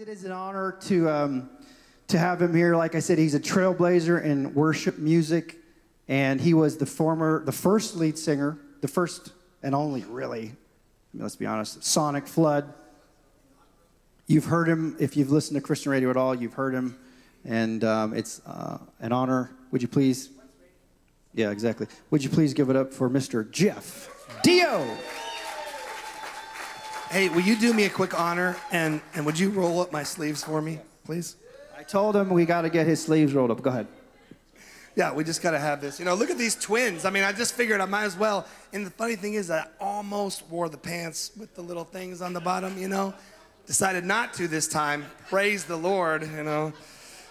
it is an honor to um, to have him here. Like I said, he's a trailblazer in worship music, and he was the former, the first lead singer, the first and only, really. I mean, let's be honest, Sonic Flood. You've heard him if you've listened to Christian radio at all. You've heard him, and um, it's uh, an honor. Would you please? Yeah, exactly. Would you please give it up for Mr. Jeff Deyo? Hey, will you do me a quick honor and, and would you roll up my sleeves for me, please? I told him we got to get his sleeves rolled up. Go ahead. Yeah, we just got to have this. You know, look at these twins. I mean, I just figured I might as well. And the funny thing is, I almost wore the pants with the little things on the bottom, you know. Decided not to this time. Praise the Lord, you know.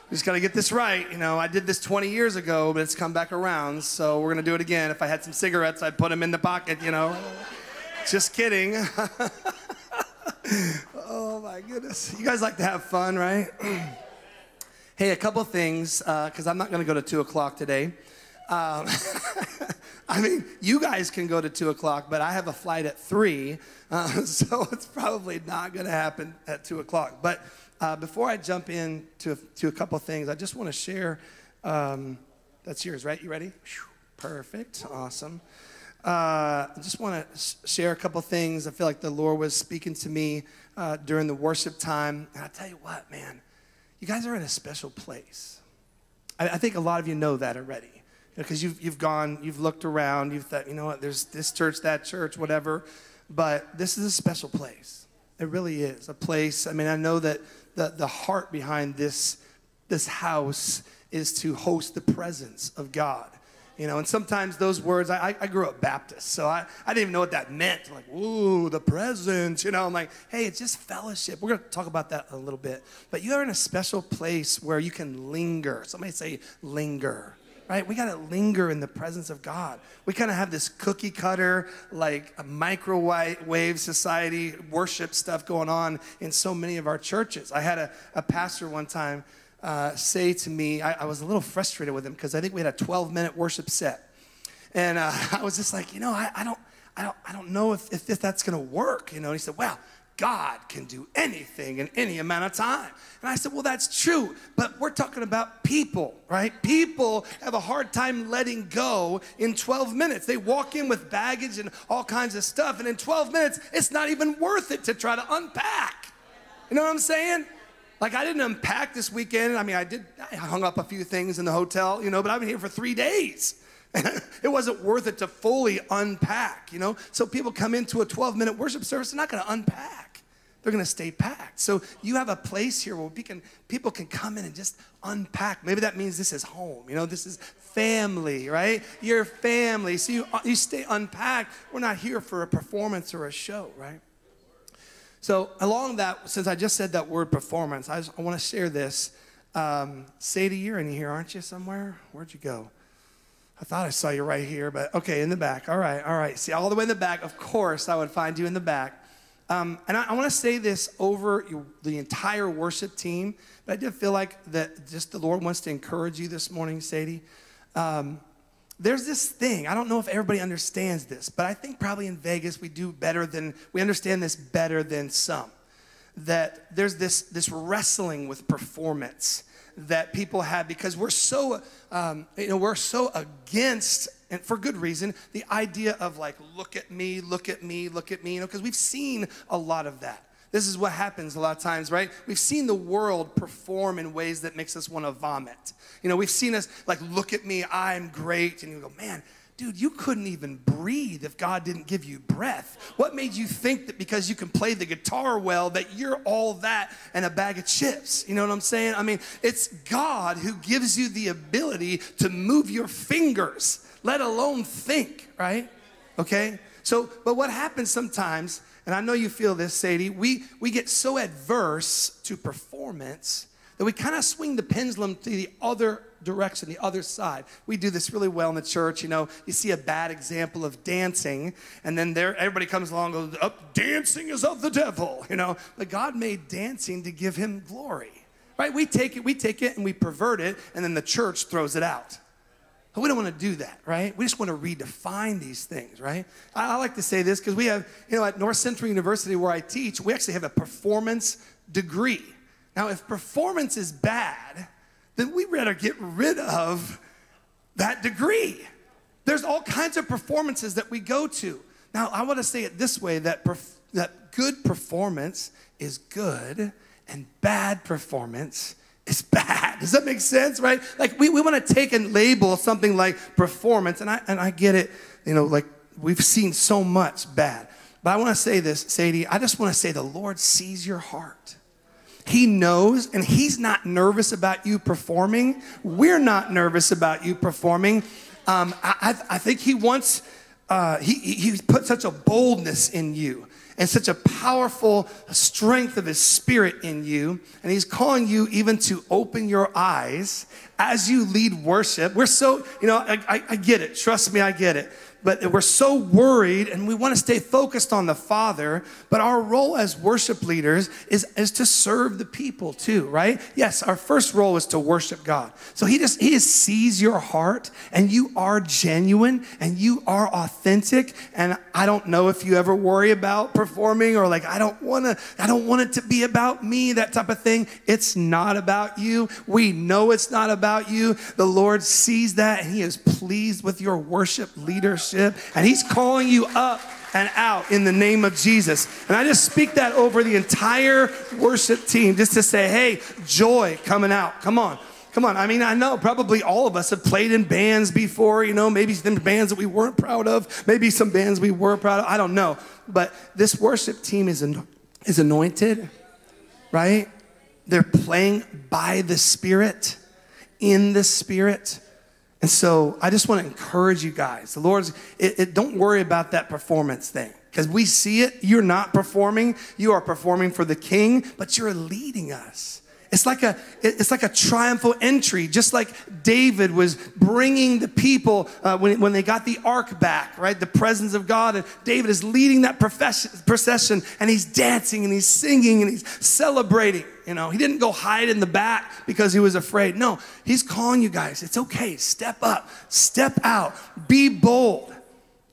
Just got to get this right. You know, I did this 20 years ago, but it's come back around. So we're going to do it again. If I had some cigarettes, I'd put them in the pocket, you know. Just kidding. oh my goodness. You guys like to have fun, right? hey, a couple things, because uh, I'm not going to go to 2 o'clock today. Um, I mean, you guys can go to 2 o'clock, but I have a flight at 3, uh, so it's probably not going to happen at 2 o'clock. But uh, before I jump in to, to a couple things, I just want to share. Um, that's yours, right? You ready? Perfect. Awesome. Uh, I just want to share a couple things. I feel like the Lord was speaking to me uh, during the worship time. And I tell you what, man, you guys are in a special place. I, I think a lot of you know that already because you know, you've, you've gone, you've looked around, you've thought, you know what, there's this church, that church, whatever. But this is a special place. It really is a place. I mean, I know that the, the heart behind this, this house is to host the presence of God. You know, and sometimes those words, I, I grew up Baptist, so I, I didn't even know what that meant. Like, ooh, the presence, you know, I'm like, hey, it's just fellowship. We're going to talk about that a little bit. But you are in a special place where you can linger. Somebody say linger right? We got to linger in the presence of God. We kind of have this cookie cutter, like a microwave society worship stuff going on in so many of our churches. I had a, a pastor one time uh, say to me, I, I, was a little frustrated with him because I think we had a 12 minute worship set. And uh, I was just like, you know, I, I, don't, I, don't, I don't know if, if, if that's going to work. You know, and he said, well, God can do anything in any amount of time. And I said, Well, that's true, but we're talking about people, right? People have a hard time letting go in 12 minutes. They walk in with baggage and all kinds of stuff, and in 12 minutes, it's not even worth it to try to unpack. You know what I'm saying? Like I didn't unpack this weekend. I mean, I did. I hung up a few things in the hotel, you know, but I've been here for three days. it wasn't worth it to fully unpack, you know. So people come into a 12-minute worship service, they're not going to unpack. They're going to stay packed. So you have a place here where can, people can come in and just unpack. Maybe that means this is home. You know, this is family, right? Your family. So you, you stay unpacked. We're not here for a performance or a show, right? So, along that, since I just said that word performance, I, I want to share this. Um, Sadie, you're in here, aren't you, somewhere? Where'd you go? I thought I saw you right here, but okay, in the back. All right, all right. See, all the way in the back, of course, I would find you in the back. Um, and I, I want to say this over the entire worship team, but I did feel like that just the Lord wants to encourage you this morning, Sadie. Um, there's this thing. I don't know if everybody understands this, but I think probably in Vegas we do better than, we understand this better than some. That there's this, this wrestling with performance that people have because we're so, um, you know, we're so against, and for good reason, the idea of like, look at me, look at me, look at me, you know, because we've seen a lot of that. This is what happens a lot of times, right? We've seen the world perform in ways that makes us want to vomit. You know, we've seen us like, look at me, I'm great. And you go, man, dude, you couldn't even breathe if God didn't give you breath. What made you think that because you can play the guitar well, that you're all that and a bag of chips? You know what I'm saying? I mean, it's God who gives you the ability to move your fingers, let alone think, right? Okay? So, but what happens sometimes and I know you feel this, Sadie, we, we get so adverse to performance that we kind of swing the pendulum to the other direction, the other side. We do this really well in the church. You know, you see a bad example of dancing, and then there everybody comes along and goes, oh, dancing is of the devil, you know. But God made dancing to give him glory. Right? We take it, we take it and we pervert it, and then the church throws it out. But we don't want to do that, right? We just want to redefine these things, right? I, I like to say this because we have, you know, at North Central University where I teach, we actually have a performance degree. Now, if performance is bad, then we better get rid of that degree. There's all kinds of performances that we go to. Now, I want to say it this way that, perf- that good performance is good and bad performance is bad. Does that make sense, right? Like we, we want to take and label something like performance, and I, and I get it, you know, like we've seen so much bad. But I want to say this, Sadie, I just want to say the Lord sees your heart. He knows, and He's not nervous about you performing. We're not nervous about you performing. Um, I, I, think He wants, uh, he, He's put such a boldness in you and such a powerful strength of His Spirit in you. And He's calling you even to open your eyes as you lead worship. We're so, you know, I, I, I get it. Trust me, I get it but we're so worried and we want to stay focused on the Father. But our role as worship leaders is, is to serve the people too, right? Yes, our first role is to worship God. So he just he just sees your heart and you are genuine and you are authentic. And I don't know if you ever worry about performing or like I don't want to I don't want it to be about me, that type of thing. It's not about you. We know it's not about you. The Lord sees that and he is pleased with your worship leadership leadership, and He's calling you up and out in the name of Jesus. And I just speak that over the entire worship team just to say, hey, joy coming out. Come on. Come on. I mean, I know probably all of us have played in bands before, you know, maybe some bands that we weren't proud of, maybe some bands we were proud of. I don't know. But this worship team is, is anointed, right? They're playing by the Spirit, in the Spirit. And so I just want to encourage you guys. The Lord's, it, it, don't worry about that performance thing because we see it. You're not performing. You are performing for the King, but you're leading us. It's like a it's like a triumphal entry, just like David was bringing the people uh, when, when they got the ark back, right? The presence of God, and David is leading that procession, and he's dancing and he's singing and he's celebrating. You know, he didn't go hide in the back because he was afraid. No, he's calling you guys. It's okay. Step up, step out, be bold,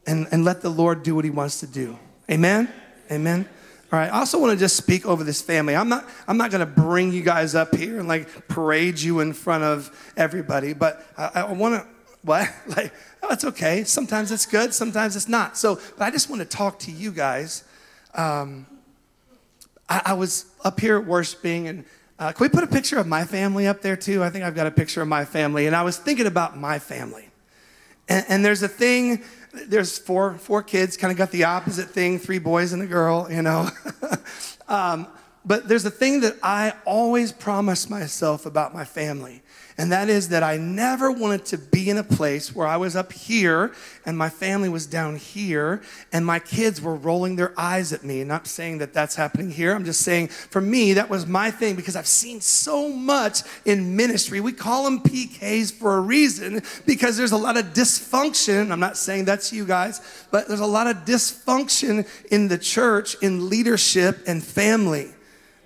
and, and let the Lord do what he wants to do. Amen. Amen. All right. I also want to just speak over this family. I'm not, I'm not going to bring you guys up here and like parade you in front of everybody, but I, I want to, what? Like, oh, it's okay. Sometimes it's good, sometimes it's not. So, but I just want to talk to you guys. Um, I, I, was up here worshiping, and uh, can we put a picture of my family up there too? I think I've got a picture of my family, and I was thinking about my family. And, and there's a thing there's four four kids, kind of got the opposite thing, three boys and a girl, you know. um, but there's a thing that I always promise myself about my family and that is that I never wanted to be in a place where I was up here and my family was down here and my kids were rolling their eyes at me. Not saying that that's happening here. I'm just saying for me, that was my thing because I've seen so much in ministry. We call them PKs for a reason because there's a lot of dysfunction. I'm not saying that's you guys, but there's a lot of dysfunction in the church, in leadership and family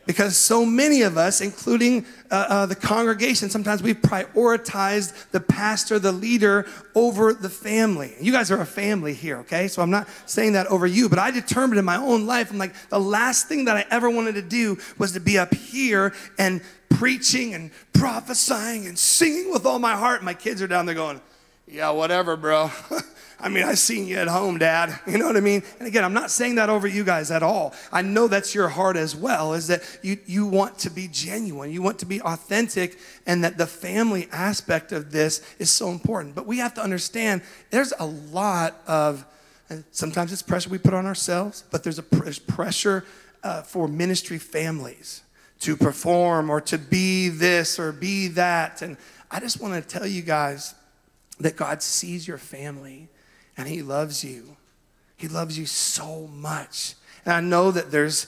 because so many of us, including uh, uh, the congregation, sometimes we prioritize the pastor, the leader, over the family. You guys are a family here, okay? So I'm not saying that over you, but I determined in my own life, I'm like, the last thing that I ever wanted to do was to be up here and preaching and prophesying and singing with all my heart. My kids are down there going, yeah, whatever, bro. I mean, I've seen you at home, Dad. You know what I mean? And again, I'm not saying that over you guys at all. I know that's your heart as well, is that you, you want to be genuine, you want to be authentic, and that the family aspect of this is so important. But we have to understand there's a lot of, sometimes it's pressure we put on ourselves, but there's a there's pressure uh, for ministry families to perform or to be this or be that. And I just want to tell you guys that God sees your family and He loves you. He loves you so much. And I know that there's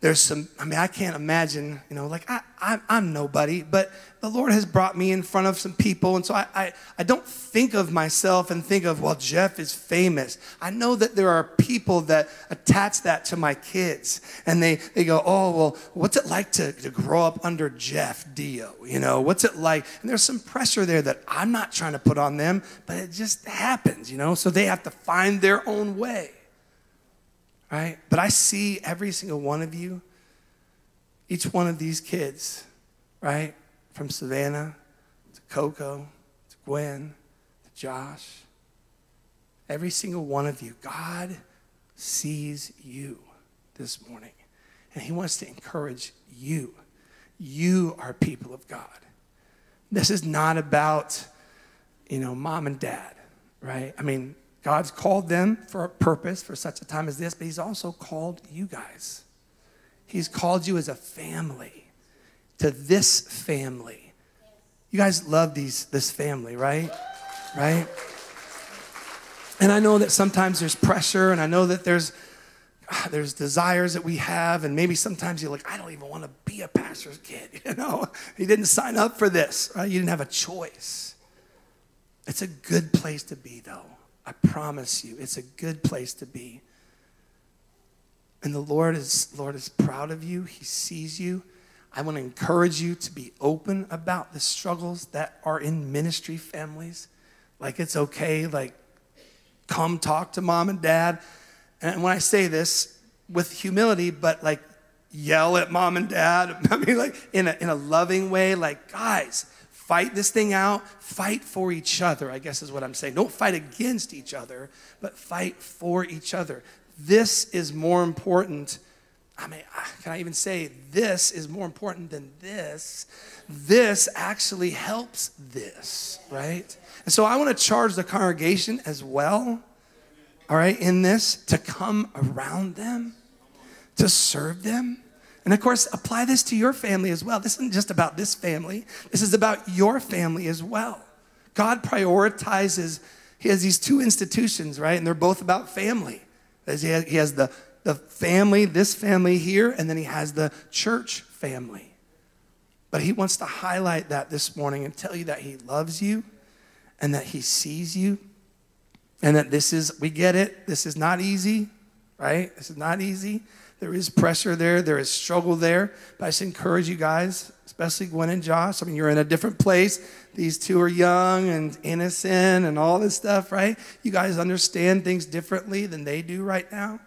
there's some, I mean, I can't imagine, you know, like I, I, am nobody, but the Lord has brought me in front of some people. And so I, I, I don't think of myself and think of, well, Jeff is famous. I know that there are people that attach that to my kids and they, they go, oh, well, what's it like to, to grow up under Jeff Deyo? You know, what's it like? And there's some pressure there that I'm not trying to put on them, but it just happens, you know, so they have to find their own way right? But I see every single one of you each one of these kids, right? From Savannah to Coco to Gwen to Josh, every single one of you, God sees you this morning. And He wants to encourage you. You are people of God. This is not about, you know, mom and dad, right? I mean, God's called them for a purpose for such a time as this, but He's also called you guys. He's called you as a family to this family. You guys love these, this family, right? Right? And I know that sometimes there's pressure, and I know that there's ah, there's desires that we have, and maybe sometimes you're like, I don't even want to be a pastor's kid. You know, you didn't sign up for this, right? You didn't have a choice. It's a good place to be, though. I promise you, it's a good place to be. And the Lord is, Lord is proud of you. He sees you. I want to encourage you to be open about the struggles that are in ministry families. Like it's okay, like come talk to mom and dad. And when I say this with humility, but like yell at mom and dad, I mean, like in a, in a loving way, like, guys, fight this thing out, fight for each other, I guess is what I'm saying. Don't fight against each other, but fight for each other. This is more important. I mean, ah, can I even say this is more important than this? This actually helps this, right? And so I want to charge the congregation as well, all right, in this to come around them, to serve them. And of course, apply this to your family as well. This isn't just about this family, this is about your family as well. God prioritizes, He has these two institutions, right? And they're both about family. He has, the, the family, this family here, and then He has the church family. But He wants to highlight that this morning and tell you that He loves you and that He sees you and that this is, we get it, this is not easy, right? This is not easy. There is pressure there, there is struggle there. But I just encourage you guys, especially Gwen and Josh. I mean, you're in a different place. These two are young and innocent and all this stuff, right? You guys understand things differently than they do right now,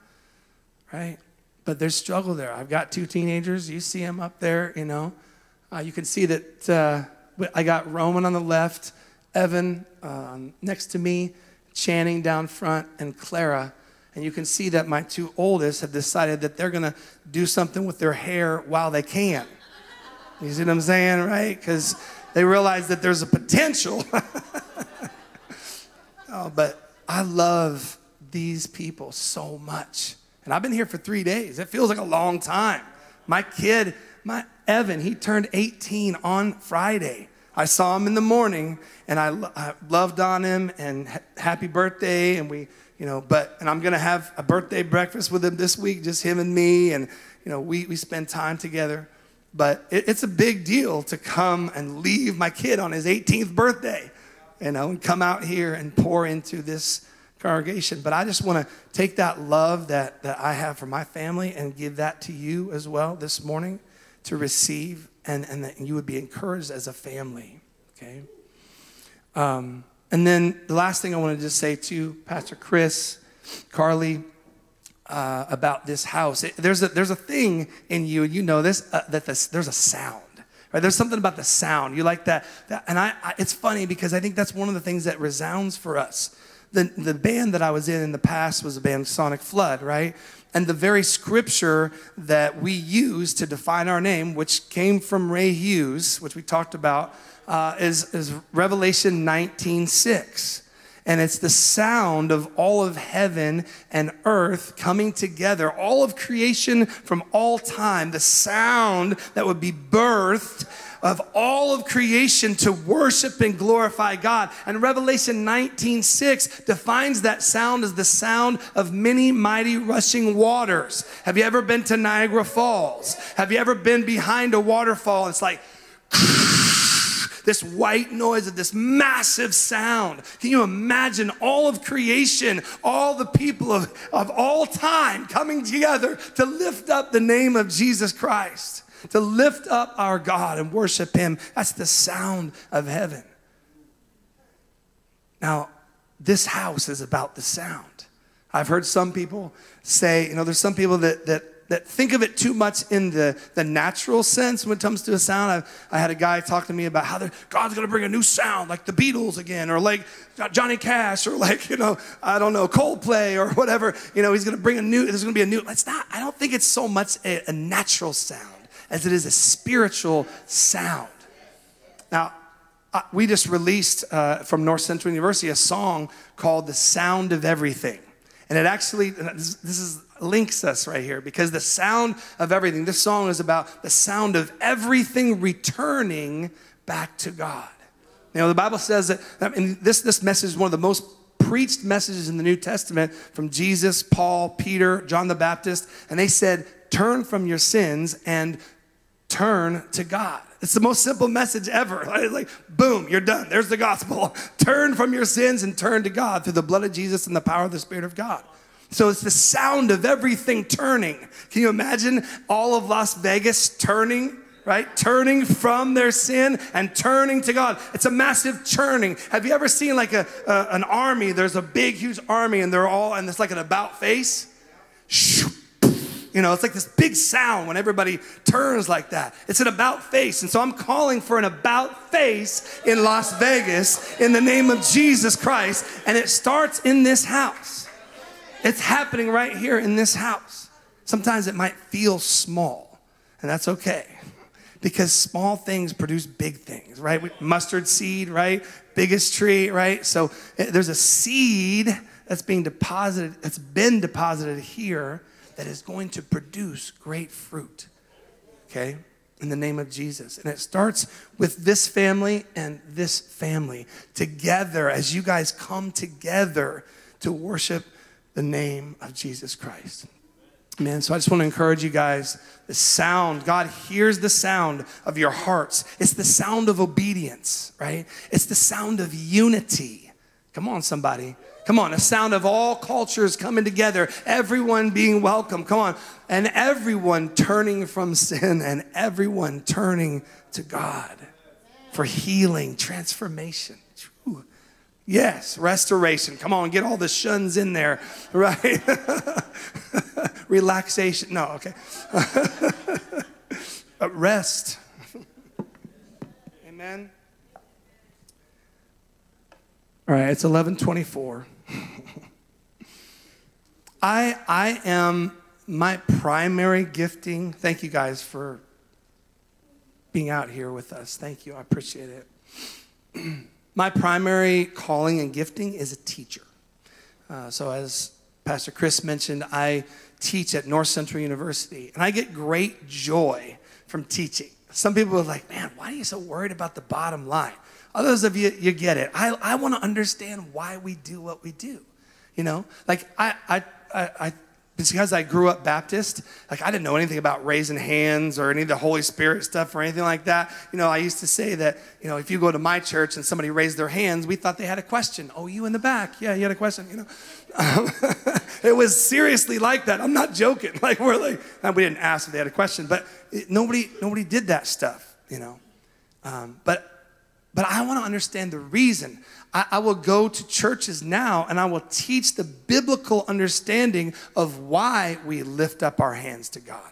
right? But there's struggle there. I've got two teenagers. You see them up there, you know. Uh, you can see that uh, I got Roman on the left, Evan um, next to me, Channing down front, and Clara and you can see that my two oldest have decided that they're going to do something with their hair while they can. You see what I'm saying, right? Because they realize that there's a potential. oh, but I love these people so much. And I've been here for three days. It feels like a long time. My kid, my Evan, he turned 18 on Friday. I saw him in the morning and I, I loved on him and ha- happy birthday. And we you know, but, and I'm gonna have a birthday breakfast with him this week, just him and me, and, you know, we, we spend time together. But it, it's a big deal to come and leave my kid on his 18th birthday, you know, and come out here and pour into this congregation. But I just wanna take that love that, that I have for my family and give that to you as well this morning to receive, and, and that you would be encouraged as a family, okay? Um, and then the last thing I want to just say to Pastor Chris, Carly, uh, about this house. It, there's, a, there's a thing in you, and you know this, uh, that this, there's a sound. Right? There's something about the sound. You like that. that and I, I, it's funny because I think that's one of the things that resounds for us. The, the band that I was in in the past was a band Sonic Flood, right? And the very scripture that we use to define our name, which came from Ray Hughes, which we talked about, uh, is, is Revelation 19 6. And it's the sound of all of heaven and earth coming together, all of creation from all time, the sound that would be birthed of all of creation to worship and glorify God. And Revelation 19 6 defines that sound as the sound of many mighty rushing waters. Have you ever been to Niagara Falls? Have you ever been behind a waterfall? It's like, this white noise of this massive sound. Can you imagine all of creation, all the people of, of all time coming together to lift up the name of Jesus Christ, to lift up our God and worship Him? That's the sound of heaven. Now, this house is about the sound. I've heard some people say, you know, there's some people that, that that think of it too much in the, the natural sense when it comes to a sound. I, I had a guy talk to me about how God's going to bring a new sound, like the Beatles again, or like Johnny Cash, or like, you know, I don't know, Coldplay, or whatever. You know, he's going to bring a new, there's going to be a new, it's not, I don't think it's so much a, a natural sound as it is a spiritual sound. Now, uh, we just released uh, from North Central University a song called The Sound of Everything. And it actually, this, this is links us right here because the sound of everything, this song is about the sound of everything returning back to God. You know, the Bible says that, and this, this message is one of the most preached messages in the New Testament from Jesus, Paul, Peter, John the Baptist, and they said, Turn from your sins and turn to God. It's the most simple message ever. Like, boom, you're done. There's the gospel. Turn from your sins and turn to God through the blood of Jesus and the power of the Spirit of God. So it's the sound of everything turning. Can you imagine all of Las Vegas turning? Right? Turning from their sin and turning to God. It's a massive churning. Have you ever seen like a, a an army? There's a big, huge army, and they're all, and it's like an about face. You know, it's like this big sound when everybody turns like that. It's an about face. And so I'm calling for an about face in Las Vegas in the name of Jesus Christ. And it starts in this house. It's happening right here in this house. Sometimes it might feel small, and that's okay because small things produce big things, right? Mustard seed, right? Biggest tree, right? So eh, there's a seed that's being deposited, that's been deposited here that is going to produce great fruit, okay? In the name of Jesus. And it starts with this family and this family together as you guys come together to worship the name of Jesus Christ. Amen. so I just want to encourage you guys the sound, God hears the sound of your hearts. It's the sound of obedience, right? It's the sound of unity. Come on, somebody. Come on, a sound of all cultures coming together, everyone being welcome. Come on. And everyone turning from sin and everyone turning to God for healing, transformation. Yes, restoration. Come on, get all the shuns in there, right? Relaxation. No, okay. rest. Amen. All right, it's 1124. I, I am my primary gifting. Thank you guys for being out here with us. Thank you. I appreciate it. My primary calling and gifting is a teacher. Uh, so, as Pastor Chris mentioned, I teach at North Central University, and I get great joy from teaching. Some people are like, man, why are you so worried about the bottom line? Others of you, you get it. I, I want to understand why we do what we do. You know, like I, I, I, I because I grew up Baptist, like I didn't know anything about raising hands or any of the Holy Spirit stuff or anything like that. You know, I used to say that, you know, if you go to my church and somebody raised their hands, we thought they had a question. Oh, you in the back. Yeah, you had a question, you know. Um, it was seriously like that. I'm not joking. Like we're like, we didn't ask if they had a question, but it, nobody, nobody did that stuff, you know. Um, but, but I want to understand the reason. I, I will go to churches now and I will teach the biblical understanding of why we lift up our hands to God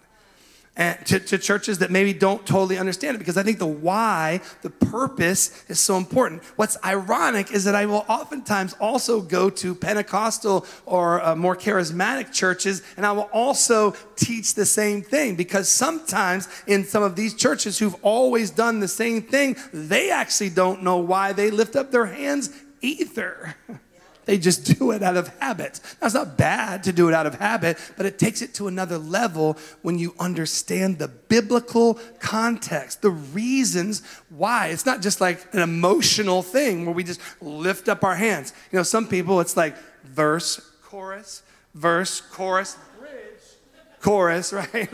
to, to, churches that maybe don't totally understand it because I think the why, the purpose is so important. What's ironic is that I will oftentimes also go to Pentecostal or uh, more charismatic churches and I will also teach the same thing because sometimes in some of these churches who've always done the same thing, they actually don't know why they lift up their hands either. They just do it out of habit. That's not bad to do it out of habit, but it takes it to another level when you understand the biblical context, the reasons why. It's not just like an emotional thing where we just lift up our hands. You know, some people, it's like verse, chorus, verse, chorus, bridge, chorus, right?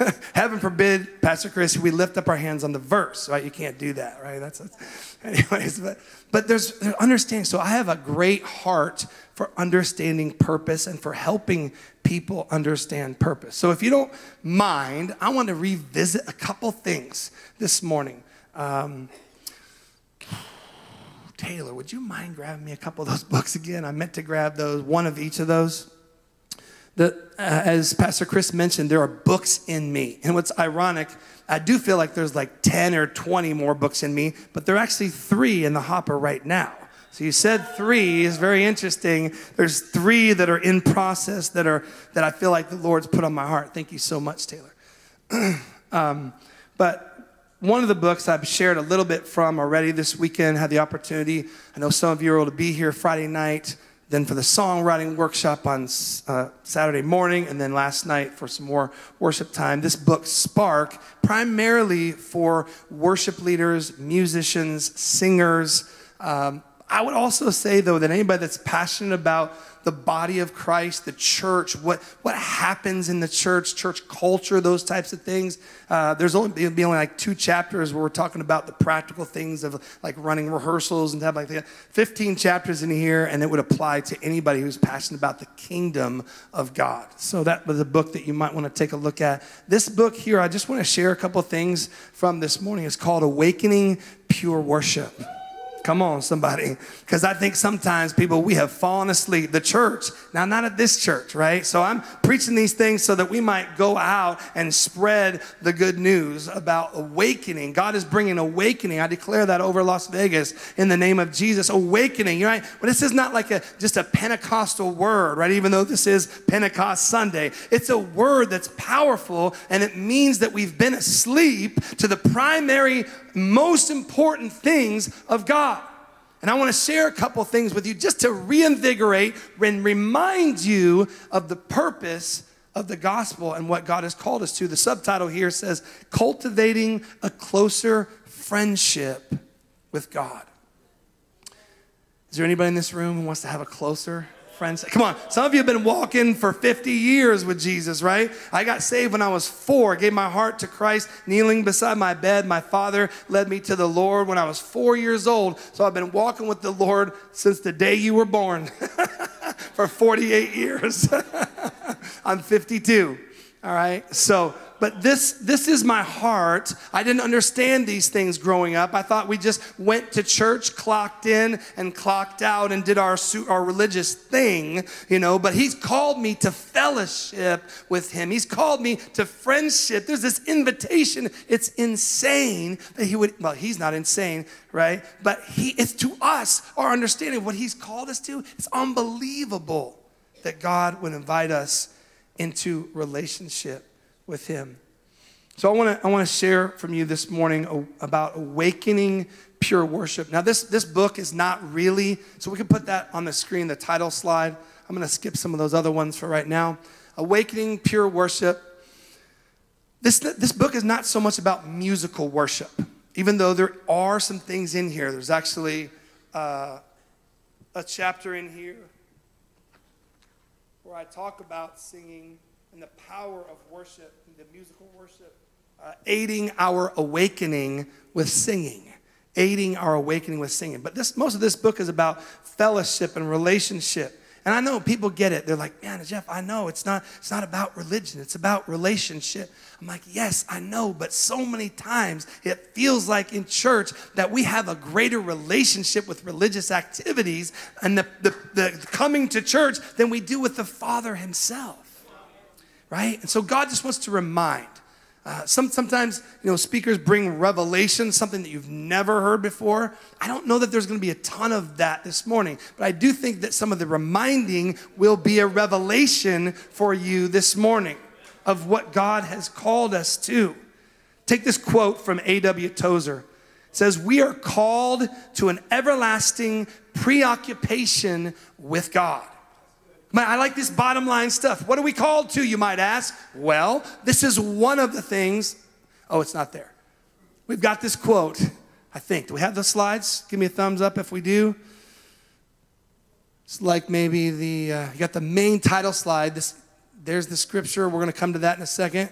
Heaven forbid, Pastor Chris, we lift up our hands on the verse, right? You can't do that, right? That's, that's anyways, but but there's, understanding. So I have a great heart for understanding purpose and for helping people understand purpose. So if you don't mind, I want to revisit a couple things this morning. Um, Taylor, would you mind grabbing me a couple of those books again? I meant to grab those, one of each of those. The, uh, as Pastor Chris mentioned, there are books in me. And what's ironic, I do feel like there's like 10 or 20 more books in me, but there are actually three in the hopper right now. So you said three is very interesting. There's three that are in process that are that I feel like the Lord's put on my heart. Thank you so much, Taylor. um, but one of the books I've shared a little bit from already this weekend, had the opportunity. I know some of you are able to be here Friday night, then for the songwriting workshop on uh, Saturday morning, and then last night for some more worship time. This book, Spark, primarily for worship leaders, musicians, singers. Um, I would also say, though, that anybody that's passionate about the body of Christ, the church, what, what happens in the church, church culture, those types of things. Uh, there's only be only like two chapters where we're talking about the practical things of like running rehearsals and stuff like that. 15 chapters in here, and it would apply to anybody who's passionate about the kingdom of God. So that was a book that you might want to take a look at. This book here, I just want to share a couple things from this morning. It's called Awakening Pure Worship. Come on, somebody. Because I think sometimes people, we have fallen asleep. The church, now not at this church, right? So I'm preaching these things so that we might go out and spread the good news about awakening. God is bringing awakening. I declare that over Las Vegas in the name of Jesus. Awakening, right? But this is not like a just a Pentecostal word, right? Even though this is Pentecost Sunday, it's a word that's powerful and it means that we've been asleep to the primary most important things of God. And I want to share a couple things with you just to reinvigorate and remind you of the purpose of the gospel and what God has called us to. The subtitle here says, Cultivating a Closer Friendship with God. Is there anybody in this room who wants to have a closer friends. Come on, some of you have been walking for 50 years with Jesus, right? I got saved when I was four, I gave my heart to Christ, kneeling beside my bed. My father led me to the Lord when I was four years old. So I've been walking with the Lord since the day you were born for 48 years. I'm 52, all right? So, but this this is my heart. I didn't understand these things growing up. I thought we just went to church, clocked in and clocked out and did our our religious thing, you know, but he's called me to fellowship with him. He's called me to friendship. There's this invitation. It's insane that he would well, he's not insane, right? But he it's to us our understanding of what he's called us to. It's unbelievable that God would invite us into relationship with Him. So I want to I want to share from you this morning about awakening pure worship. Now this this book is not really so we can put that on the screen the title slide. I'm going to skip some of those other ones for right now. Awakening pure worship. This this book is not so much about musical worship. Even though there are some things in here. There's actually uh, a chapter in here where I talk about singing and the power of worship, and the musical worship, uh, aiding our awakening with singing. Aiding our awakening with singing. But this, most of this book is about fellowship and relationship. And I know people get it. They're like, man, Jeff, I know it's not, it's not about religion, it's about relationship. I'm like, yes, I know, but so many times it feels like in church that we have a greater relationship with religious activities and the, the, the coming to church than we do with the Father Himself right? And so God just wants to remind. Uh, some, sometimes, you know, speakers bring revelation, something that you've never heard before. I don't know that there's going to be a ton of that this morning, but I do think that some of the reminding will be a revelation for you this morning of what God has called us to. Take this quote from A.W. Tozer. It says, We are called to an everlasting preoccupation with God. I like this bottom line stuff. What are we called to, you might ask? Well, this is one of the things. Oh, it's not there. We've got this quote, I think. Do we have the slides? Give me a thumbs up if we do. It's like maybe the, uh, you got the main title slide. This, there's the scripture. We're going to come to that in a second.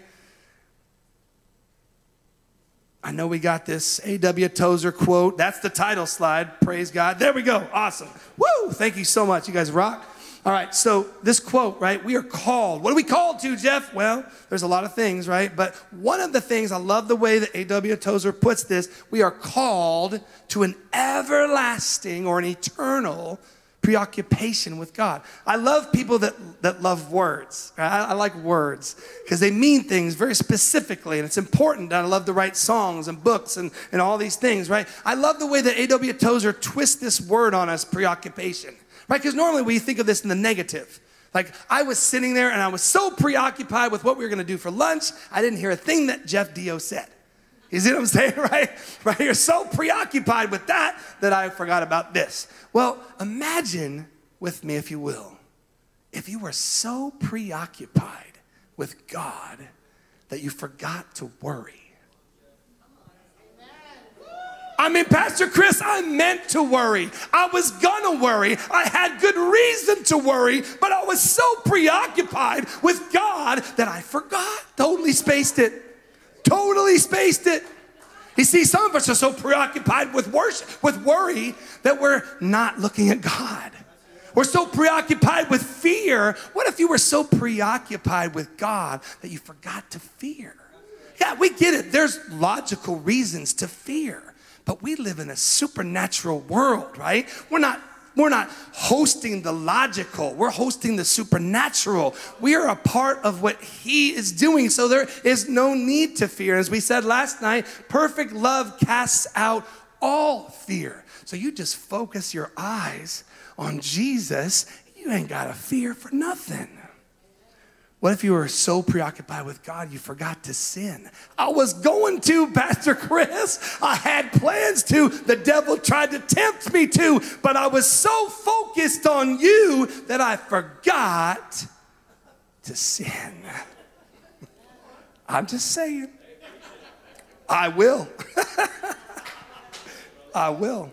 I know we got this A.W. Tozer quote. That's the title slide. Praise God. There we go. Awesome. Woo! Thank you so much. You guys rock. All right, so this quote, right? We are called. What are we called to, Jeff? Well, there's a lot of things, right? But one of the things, I love the way that A.W. Tozer puts this we are called to an everlasting or an eternal preoccupation with God. I love people that, that love words. I, I like words because they mean things very specifically, and it's important. I love to write songs and books and, and all these things, right? I love the way that A.W. Tozer twists this word on us, preoccupation, right? Because normally we think of this in the negative. Like I was sitting there and I was so preoccupied with what we were going to do for lunch, I didn't hear a thing that Jeff Deyo said. You see what I'm saying, right? Right? You're so preoccupied with that that I forgot about this. Well, imagine with me, if you will, if you were so preoccupied with God that you forgot to worry. I mean, Pastor Chris, I meant to worry. I was gonna worry. I had good reason to worry, but I was so preoccupied with God that I forgot. Totally spaced it. Totally spaced it. You see, some of us are so preoccupied with worship, with worry, that we're not looking at God. We're so preoccupied with fear. What if you were so preoccupied with God that you forgot to fear? Yeah, we get it. There's logical reasons to fear. But we live in a supernatural world, right? We're not we're not hosting the logical, we're hosting the supernatural. We are a part of what He is doing, so there is no need to fear. As we said last night, perfect love casts out all fear. So you just focus your eyes on Jesus, you ain't got to fear for nothing. What if you were so preoccupied with God you forgot to sin? I was going to, Pastor Chris. I had plans to. The devil tried to tempt me to, but I was so focused on you that I forgot to sin. I'm just saying. I will. I will.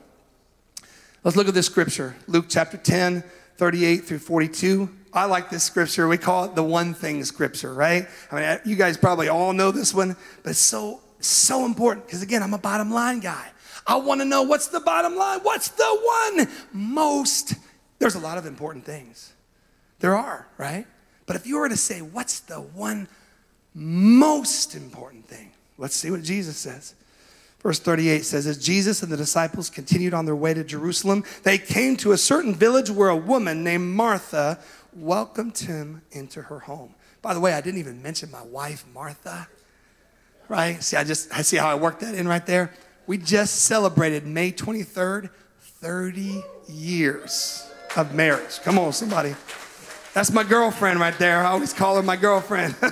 Let's look at this scripture Luke chapter 10, 38 through 42. I like this scripture. We call it the one thing scripture, right? I mean, you guys probably all know this one, but it's so, so important because, again, I'm a bottom line guy. I want to know what's the bottom line? What's the one most? There's a lot of important things. There are, right? But if you were to say, what's the one most important thing? Let's see what Jesus says. Verse 38 says, As Jesus and the disciples continued on their way to Jerusalem, they came to a certain village where a woman named Martha welcomed him into her home. By the way, I didn't even mention my wife, Martha. Right? See, I just, I see how I worked that in right there. We just celebrated May 23rd, 30 years of marriage. Come on, somebody. That's my girlfriend right there. I always call her my girlfriend.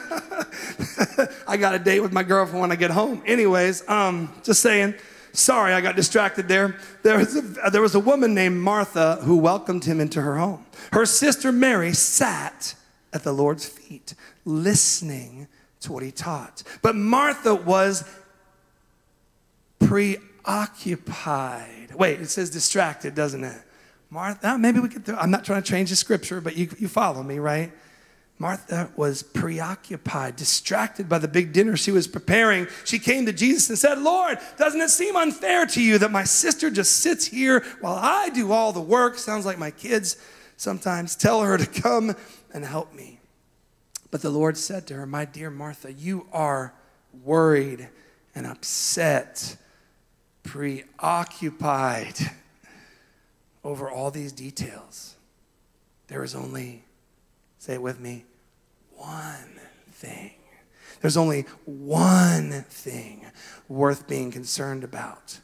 I got a date with my girlfriend when I get home. Anyways, um, just saying. Sorry, I got distracted there. There was, a, there was a woman named Martha who welcomed him into her home. Her sister Mary sat at the Lord's feet, listening to what he taught. But Martha was preoccupied. Wait, it says distracted, doesn't it? Martha, maybe we could, I'm not trying to change the scripture, but you, you follow me, right? Martha was preoccupied, distracted by the big dinner she was preparing. She came to Jesus and said, Lord, doesn't it seem unfair to you that my sister just sits here while I do all the work? Sounds like my kids sometimes tell her to come and help me. But the Lord said to her, My dear Martha, you are worried and upset, preoccupied over all these details. There is only, say it with me, one thing. There's only one thing worth being concerned about.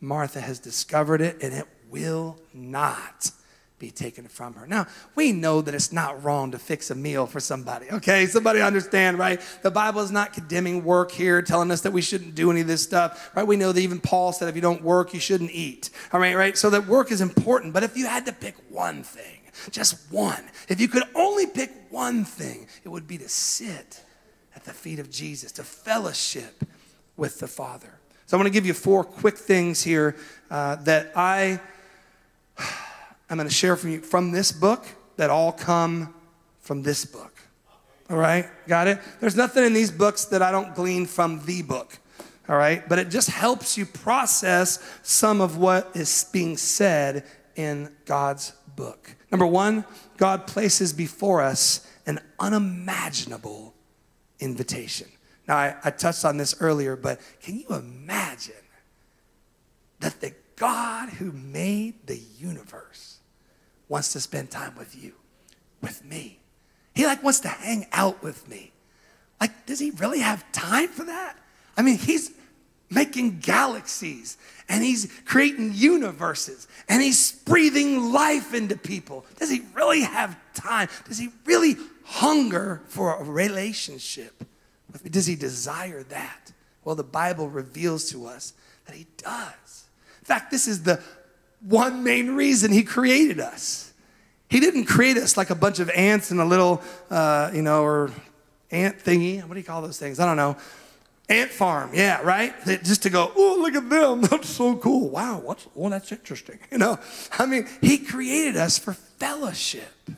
Martha has discovered it and it will not be taken from her. Now, we know that it's not wrong to fix a meal for somebody, okay? Somebody understand, right? The Bible is not condemning work here, telling us that we shouldn't do any of this stuff, right? We know that even Paul said if you don't work, you shouldn't eat, all right, right? So that work is important, but if you had to pick one thing, just one. If you could only pick one thing, it would be to sit at the feet of Jesus, to fellowship with the Father. So I'm going to give you four quick things here uh, that I I'm going to share from you from this book that all come from this book. All right, got it? There's nothing in these books that I don't glean from the book. All right, but it just helps you process some of what is being said in God's book. Number one, God places before us an unimaginable invitation. Now, I, I, touched on this earlier, but can you imagine that the God who made the universe wants to spend time with you, with me. He like wants to hang out with me. Like, does he really have time for that? I mean, he's making galaxies and he's creating universes and he's breathing life into people. Does he really have time? Does he really hunger for a relationship with me? Does he desire that? Well, the Bible reveals to us that he does. In fact, this is the one main reason he created us. He didn't create us like a bunch of ants in a little, uh, you know, or ant thingy. What do you call those things? I don't know. Ant farm, yeah, right? Just to go, oh, look at them. That's so cool. Wow, what's, well, that's interesting. You know, I mean, he created us for fellowship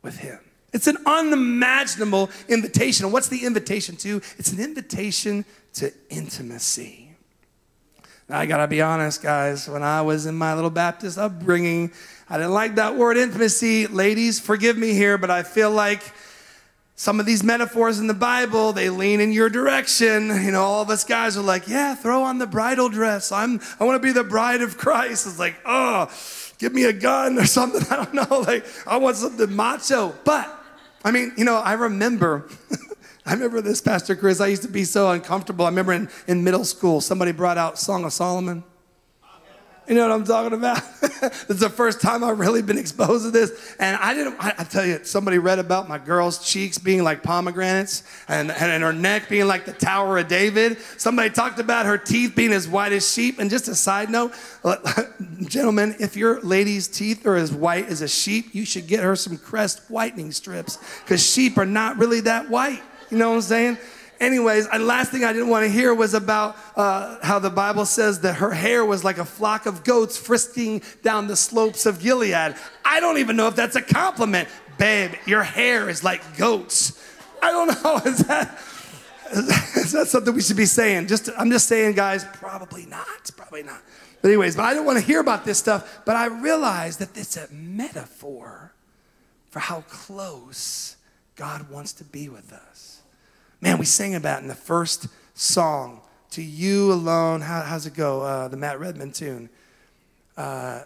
with him. It's an unimaginable invitation. And what's the invitation to? It's an invitation to intimacy. Now, I gotta be honest, guys, when I was in my little Baptist upbringing, I didn't like that word intimacy. Ladies, forgive me here, but I feel like some of these metaphors in the Bible, they lean in your direction. You know, all of us guys are like, yeah, throw on the bridal dress. I'm, I want to be the bride of Christ. It's like, oh, give me a gun or something. I don't know. Like, I want something macho. But, I mean, you know, I remember, I remember this, Pastor Chris. I used to be so uncomfortable. I remember in, in middle school, somebody brought out Song of Solomon. You know what I'm talking about? is the first time I've really been exposed to this. And I didn't, I, I, tell you, somebody read about my girl's cheeks being like pomegranates and, and her neck being like the Tower of David. Somebody talked about her teeth being as white as sheep. And just a side note, uh, gentlemen, if your lady's teeth are as white as a sheep, you should get her some Crest whitening strips because sheep are not really that white. You know what I'm saying? Anyways, and last thing I didn't want to hear was about uh, how the Bible says that her hair was like a flock of goats frisking down the slopes of Gilead. I don't even know if that's a compliment. Babe, your hair is like goats. I don't know. Is that, is that something we should be saying? Just, I'm just saying, guys, probably not. Probably not. But, anyways, but I don't want to hear about this stuff. But I realize that it's a metaphor for how close God wants to be with us. Man, we sang about in the first song, To You Alone. How, how's it go? Uh, the Matt Redman tune. Uh,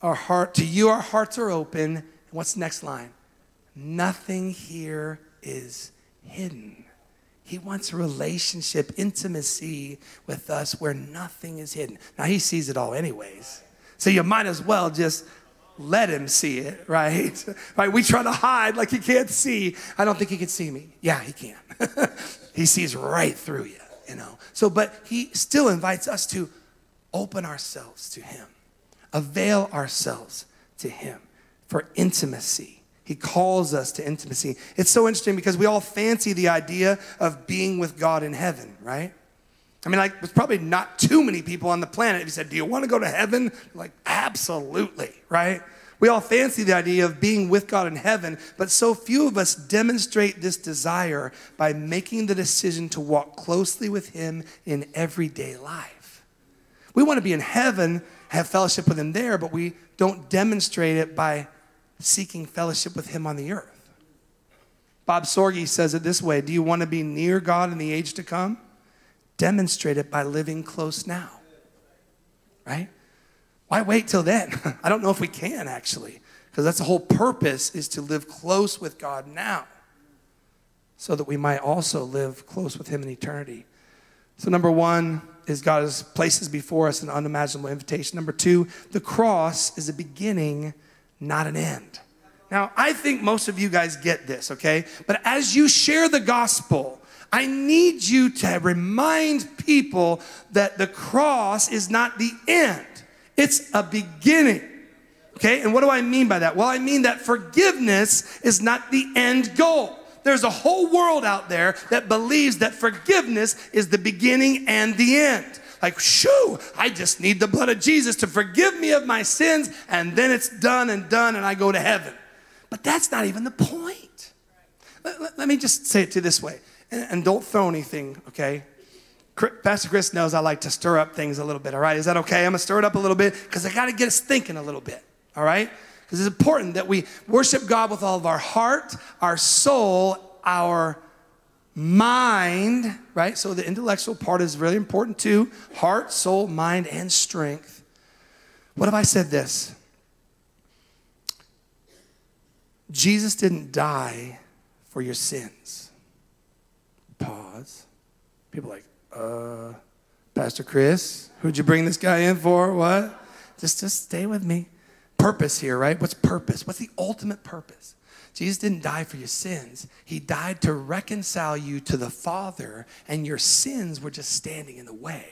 our heart, to you, our hearts are open. What's the next line? Nothing here is hidden. He wants a relationship, intimacy with us where nothing is hidden. Now, he sees it all, anyways. So you might as well just let him see it, right? Right? We try to hide like he can't see. I don't think he can see me. Yeah, he can. he sees right through you, you know. So, but he still invites us to open ourselves to him, avail ourselves to him for intimacy. He calls us to intimacy. It's so interesting because we all fancy the idea of being with God in heaven, right? I mean, like, there's probably not too many people on the planet. If you said, Do you want to go to heaven? Like, absolutely, right? We all fancy the idea of being with God in heaven, but so few of us demonstrate this desire by making the decision to walk closely with Him in everyday life. We want to be in heaven, have fellowship with Him there, but we don't demonstrate it by seeking fellowship with Him on the earth. Bob Sorge says it this way Do you want to be near God in the age to come? Demonstrate it by living close now. Right? Why wait till then? I don't know if we can actually, because that's the whole purpose is to live close with God now so that we might also live close with Him in eternity. So, number one is God has places before us an unimaginable invitation. Number two, the cross is a beginning, not an end. Now, I think most of you guys get this, okay? But as you share the gospel, I need you to remind people that the cross is not the end, it's a beginning. Okay, and what do I mean by that? Well, I mean that forgiveness is not the end goal. There's a whole world out there that believes that forgiveness is the beginning and the end. Like, shoo, I just need the blood of Jesus to forgive me of my sins, and then it's done and done, and I go to heaven. But that's not even the point. Let, let, let me just say it to you this way and, and don't throw anything, okay? Pastor Chris knows I like to stir up things a little bit, all right? Is that okay? I'm gonna stir it up a little bit because I gotta get us thinking a little bit, all right? Because it's important that we worship God with all of our heart, our soul, our mind, right? So the intellectual part is really important too heart, soul, mind, and strength. What if I said this? Jesus didn't die for your sins. People like, uh, Pastor Chris, who'd you bring this guy in for? What? Just, just stay with me. Purpose here, right? What's purpose? What's the ultimate purpose? Jesus didn't die for your sins. He died to reconcile you to the Father, and your sins were just standing in the way.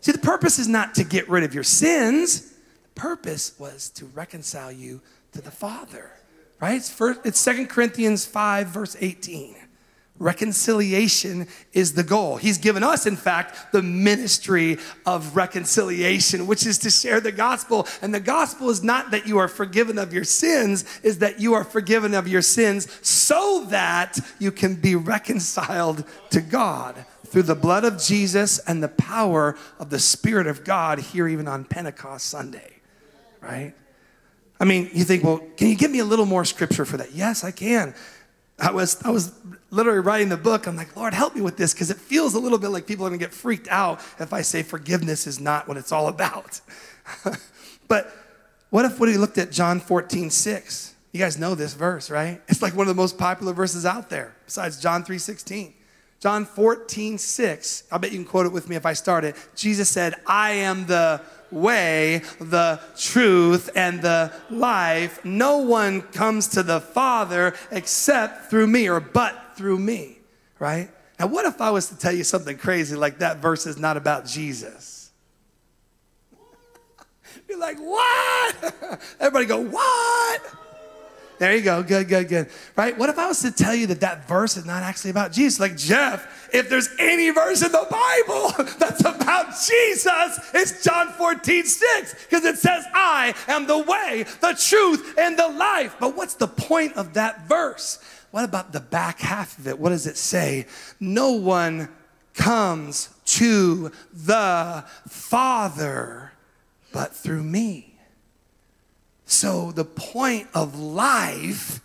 See, the purpose is not to get rid of your sins. The purpose was to reconcile you to the Father, right? It's, first, it's 2 Corinthians 5, verse 18. Reconciliation is the goal. He's given us, in fact, the ministry of reconciliation, which is to share the gospel. And the gospel is not that you are forgiven of your sins, is that you are forgiven of your sins so that you can be reconciled to God through the blood of Jesus and the power of the Spirit of God here, even on Pentecost Sunday, right? I mean, you think, well, can you give me a little more scripture for that? Yes, I can. I was, I was literally writing the book. I'm like, Lord, help me with this because it feels a little bit like people are going to get freaked out if I say forgiveness is not what it's all about. but what if we looked at John 14, 6? You guys know this verse, right? It's like one of the most popular verses out there, besides John 3, 16. John 14, 6. I bet you can quote it with me if I start it. Jesus said, I am the way, the truth, and the life. No one comes to the Father except through me or but through me, right? Now, what if I was to tell you something crazy like that verse is not about Jesus? You're like, what? Everybody go, what? There you go. Good, good, good. Right? What if I was to tell you that that verse is not actually about Jesus? Like, Jeff, if there's any verse in the Bible that's about Jesus, it's John 14, 6, because it says, I am the way, the truth, and the life. But what's the point of that verse? What about the back half of it? What does it say? No one comes to the Father but through me. So the point of life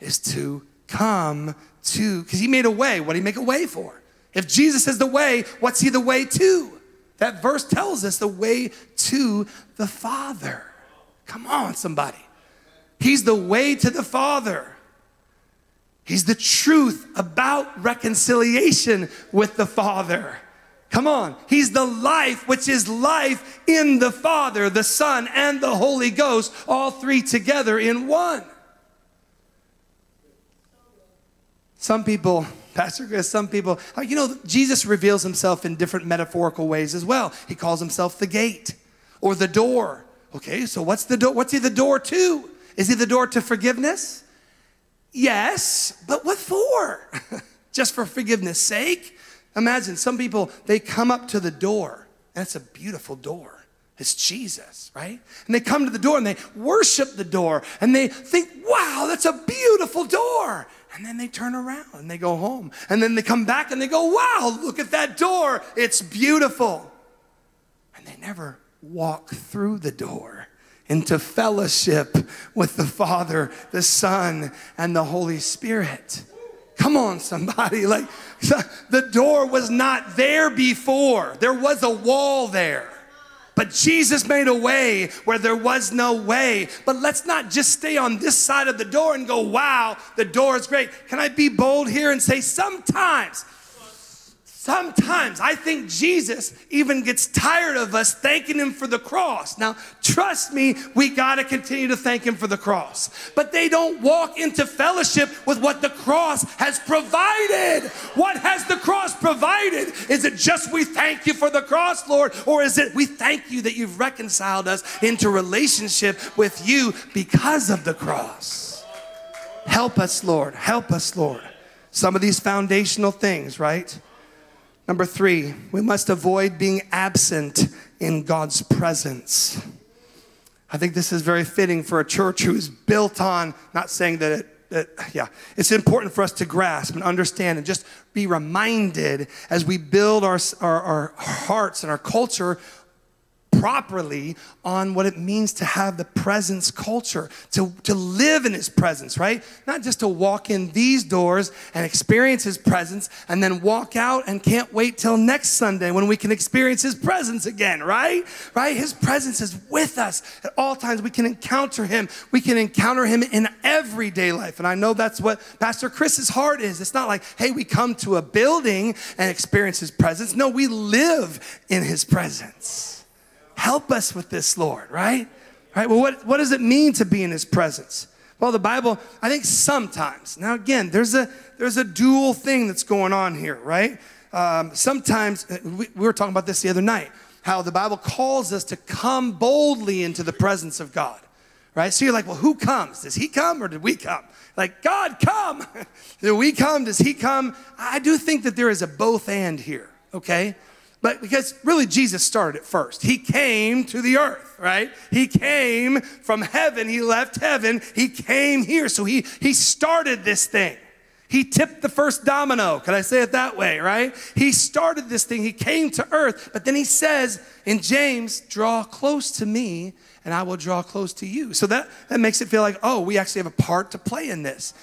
is to come to, because he made a way. What did he make a way for? If Jesus is the way, what's he the way to? That verse tells us the way to the Father. Come on, somebody. He's the way to the Father. He's the truth about reconciliation with the Father. Come on. He's the life, which is life in the Father, the Son, and the Holy Ghost, all three together in one. Some people, Pastor Chris, some people, uh, you know, Jesus reveals himself in different metaphorical ways as well. He calls himself the gate or the door. Okay, so what's the door? What's he the door to? Is he the door to forgiveness? Yes, but what for? Just for forgiveness' sake? Imagine some people, they come up to the door, it's a beautiful door. It's Jesus, right? And they come to the door and they worship the door and they think, wow, that's a beautiful door. And then they turn around and they go home. And then they come back and they go, wow, look at that door. It's beautiful. And they never walk through the door into fellowship with the Father, the Son, and the Holy Spirit. Come on, somebody. Like, the door was not there before, there was a wall there. But Jesus made a way where there was no way. But let's not just stay on this side of the door and go, wow, the door is great. Can I be bold here and say, sometimes Sometimes I think Jesus even gets tired of us thanking him for the cross. Now, trust me, we got to continue to thank him for the cross. But they don't walk into fellowship with what the cross has provided. What has the cross provided? Is it just we thank you for the cross, Lord? Or is it we thank you that you've reconciled us into relationship with you because of the cross? Help us, Lord. Help us, Lord. Some of these foundational things, right? Number three, we must avoid being absent in God's presence. I think this is very fitting for a church who's built on, not saying that it, that, yeah, it's important for us to grasp and understand and just be reminded as we build our, our, our hearts and our culture properly on what it means to have the presence culture, to, to live in his presence, right? Not just to walk in these doors and experience his presence and then walk out and can't wait till next Sunday when we can experience his presence again, right? Right? His presence is with us at all times. We can encounter him. We can encounter him in everyday life. And I know that's what Pastor Chris's heart is. It's not like, hey, we come to a building and experience his presence. No, we live in his presence. Help us with this, Lord, right? Right? Well, what, what does it mean to be in his presence? Well, the Bible, I think sometimes. Now, again, there's a there's a dual thing that's going on here, right? Um, sometimes uh, we, we were talking about this the other night, how the Bible calls us to come boldly into the presence of God, right? So you're like, well, who comes? Does He come or did we come? Like, God, come. Did we come? Does He come? I do think that there is a both and here, okay? But because really Jesus started it first. He came to the earth, right? He came from heaven. He left heaven. He came here. So he, he started this thing. He tipped the first domino. Can I say it that way, right? He started this thing. He came to earth. But then he says in James, draw close to me and I will draw close to you. So that, that makes it feel like, oh, we actually have a part to play in this.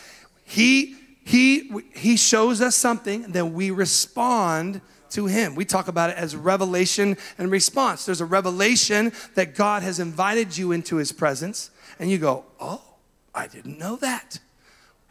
He, he, he shows us something, then we respond to Him. We talk about it as revelation and response. There's a revelation that God has invited you into His presence, and you go, Oh, I didn't know that.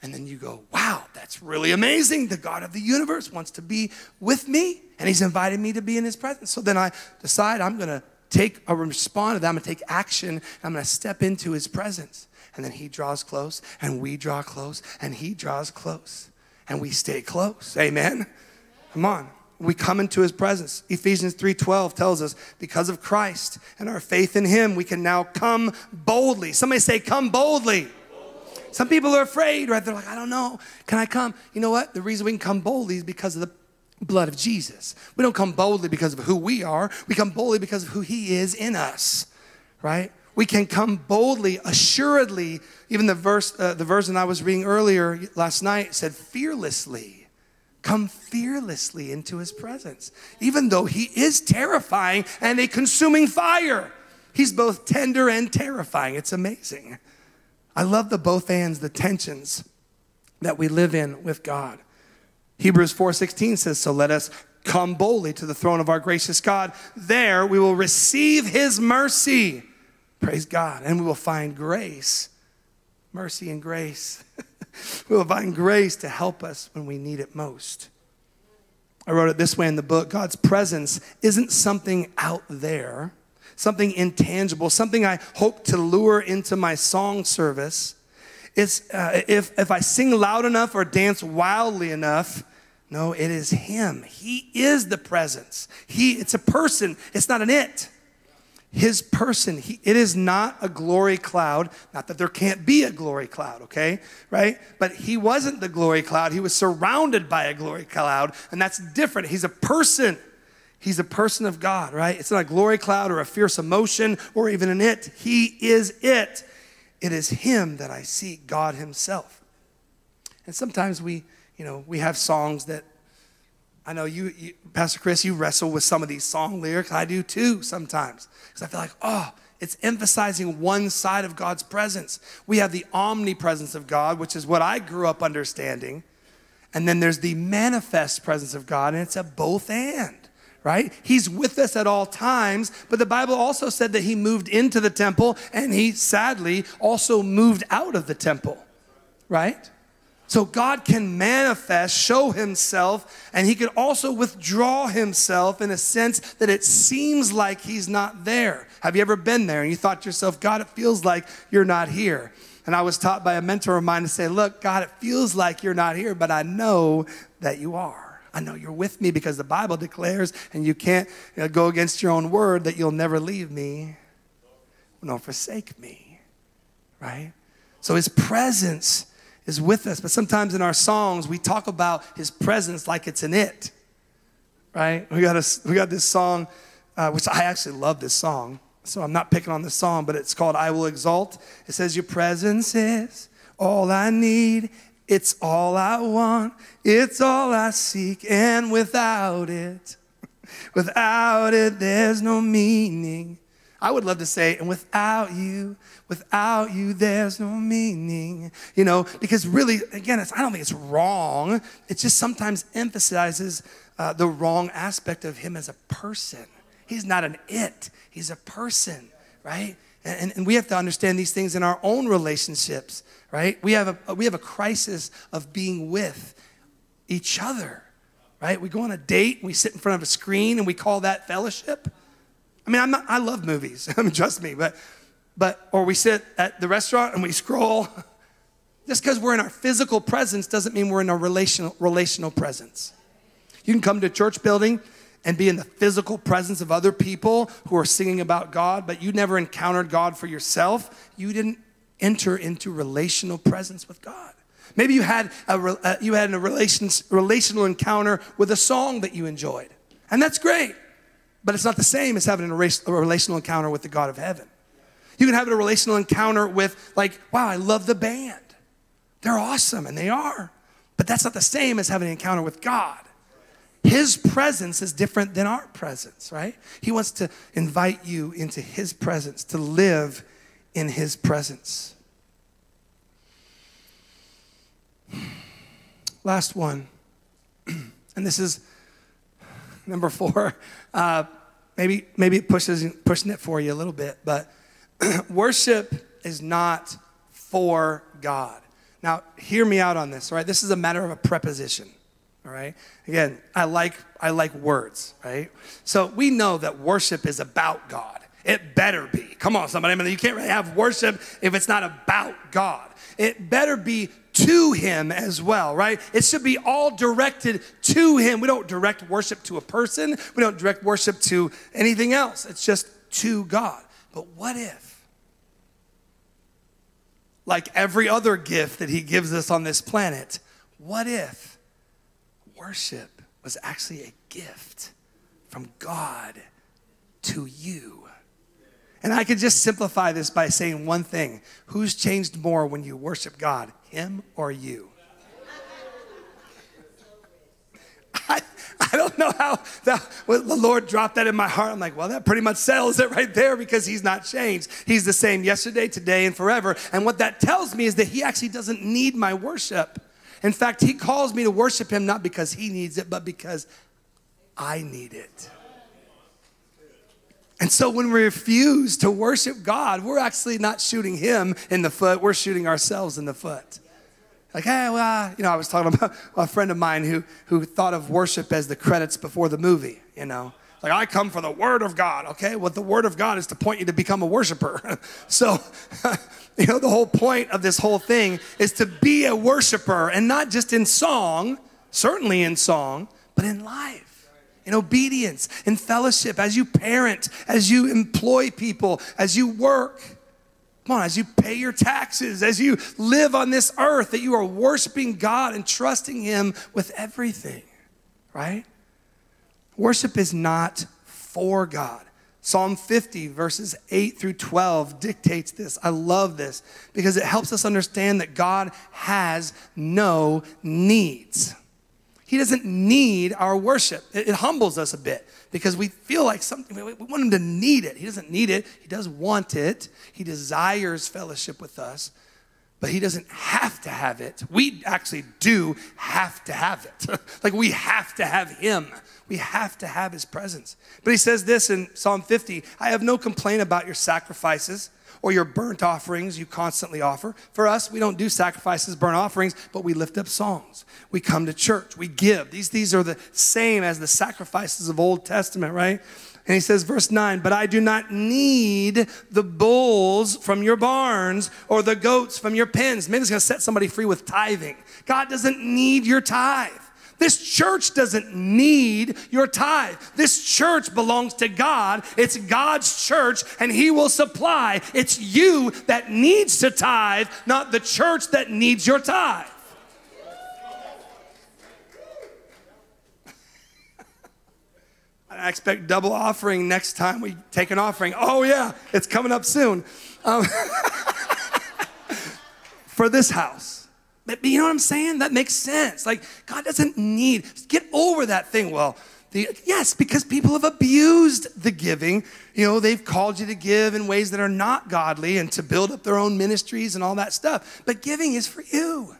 And then you go, Wow, that's really amazing. The God of the universe wants to be with me, and He's invited me to be in His presence. So then I decide I'm going to take a respond to that. I'm going to take action. I'm going to step into His presence. And then He draws close, and we draw close, and He draws close, and we stay close. Amen. Come on we come into his presence. Ephesians 3:12 tells us because of Christ and our faith in him we can now come boldly. Somebody say come boldly. Some people are afraid, right? They're like, I don't know. Can I come? You know what? The reason we can come boldly is because of the blood of Jesus. We don't come boldly because of who we are. We come boldly because of who he is in us, right? We can come boldly, assuredly. Even the verse, uh, the version I was reading earlier last night said fearlessly come fearlessly into his presence, even though he is terrifying and a consuming fire. He's both tender and terrifying. It's amazing. I love the both ands, the tensions that we live in with God. Hebrews 4:16 says, "So let us come boldly to the throne of our gracious God. There we will receive his mercy." Praise God, and we will find grace. Mercy and grace. we will find grace to help us when we need it most. I wrote it this way in the book God's presence isn't something out there, something intangible, something I hope to lure into my song service. It's uh, if, if I sing loud enough or dance wildly enough. No, it is Him. He is the presence. He, it's a person, it's not an it his person. He, it is not a glory cloud. Not that there can't be a glory cloud, okay? Right? But he wasn't the glory cloud. He was surrounded by a glory cloud, and that's different. He's a person. He's a person of God, right? It's not a glory cloud or a fierce emotion or even an it. He is it. It is him that I see, God himself. And sometimes we, you know, we have songs that I know you, you, Pastor Chris, you wrestle with some of these song lyrics. I do too sometimes. Because I feel like, oh, it's emphasizing one side of God's presence. We have the omnipresence of God, which is what I grew up understanding. And then there's the manifest presence of God, and it's a both and, right? He's with us at all times, but the Bible also said that he moved into the temple and he sadly also moved out of the temple, right? So God can manifest, show himself, and he can also withdraw himself in a sense that it seems like he's not there. Have you ever been there and you thought to yourself, God, it feels like you're not here? And I was taught by a mentor of mine to say, Look, God, it feels like you're not here, but I know that you are. I know you're with me because the Bible declares, and you can't go against your own word, that you'll never leave me nor forsake me, right? So his presence is with us. But sometimes in our songs, we talk about his presence like it's an it, right? We got, a, we got this song, uh, which I actually love this song. So I'm not picking on this song, but it's called I Will Exalt. It says, Your presence is all I need. It's all I want. It's all I seek. And without it, without it, there's no meaning. I would love to say, and without you, without you, there's no meaning. You know, because really, again, I don't think it's wrong. It just sometimes emphasizes uh, the wrong aspect of him as a person. He's not an it, he's a person, right? And, and we have to understand these things in our own relationships, right? We have a, we have a crisis of being with each other, right? We go on a date, we sit in front of a screen, and we call that fellowship. I mean, I'm not, I love movies, I mean, trust me, but, but, or we sit at the restaurant and we scroll. Just because we're in our physical presence doesn't mean we're in a relational, relational presence. You can come to a church building and be in the physical presence of other people who are singing about God, but you never encountered God for yourself. You didn't enter into relational presence with God. Maybe you had a, uh, you had a relations, relational encounter with a song that you enjoyed, and that's great, but it's not the same as having a, relational encounter with the God of heaven. You can have a relational encounter with, like, wow, I love the band. They're awesome, and they are, but that's not the same as having an encounter with God. His presence is different than our presence, right? He wants to invite you into His presence, to live in His presence. Last one, and this is number four. Uh, maybe maybe it pushes pushing it for you a little bit, but worship is not for God. Now, hear me out on this, right? This is a matter of a preposition all right again i like i like words right so we know that worship is about god it better be come on somebody I mean, you can't really have worship if it's not about god it better be to him as well right? It should be all directed to him. We don't direct worship to a person. We don't direct worship to anything else. It's just to god. But what if like every other gift that he gives us on this planet what if worship was actually a gift from God to you. And I could just simplify this by saying one thing Who's changed more when you worship God, Him or you? I, I don't know how that, the Lord dropped that in my heart. I'm like, well, that pretty much settles it right there because He's not changed. He's the same yesterday, today, and forever. And what that tells me is that He actually doesn't need my worship. In fact, he calls me to worship him not because he needs it, but because I need it. And so when we refuse to worship God, we're actually not shooting him in the foot, we're shooting ourselves in the foot. Like, hey, well, you know, I was talking about a friend of mine who, who thought of worship as the credits before the movie, you know. Like, I come for the Word of God, okay? Well, the Word of God is to point you to become a worshiper. so, you know, the whole point of this whole thing is to be a worshiper and not just in song, certainly in song, but in life, in obedience, in fellowship, as you parent, as you employ people, as you work. Come on, as you pay your taxes, as you live on this earth, that you are worshiping God and trusting Him with everything, right? Worship is not for God. Psalm 50, verses 8 through 12, dictates this. I love this because it helps us understand that God has no needs. He doesn't need our worship. It, it, humbles us a bit because we feel like something, we want Him to need it. He doesn't need it, He does want it. He desires fellowship with us, but He doesn't have to have it. We actually do have to have it. like we have to have Him we have to have his presence. But he says this in Psalm 50 I have no complaint about your sacrifices or your burnt offerings you constantly offer. For us, we don't do sacrifices, burnt offerings, but we lift up songs. We come to church, we give. These, these are the same as the sacrifices of Old Testament, right? And he says, verse 9, but I do not need the bulls from your barns or the goats from your pens. Maybe it's gonna set somebody free with tithing. God doesn't need your tithe. This church doesn't need your tithe. This church belongs to God. It's God's church, and He will supply. It's you that needs to tithe, not the church that needs your tithe. I expect double offering next time we take an offering. Oh, yeah, it's coming up soon. Um, for this house. But you know what I'm saying? That makes sense. Like, God doesn't need, get over that thing. Well, The, yes, because people have abused the giving. You know, they've called you to give in ways that are not godly and to build up their own ministries and all that stuff. But giving is for you.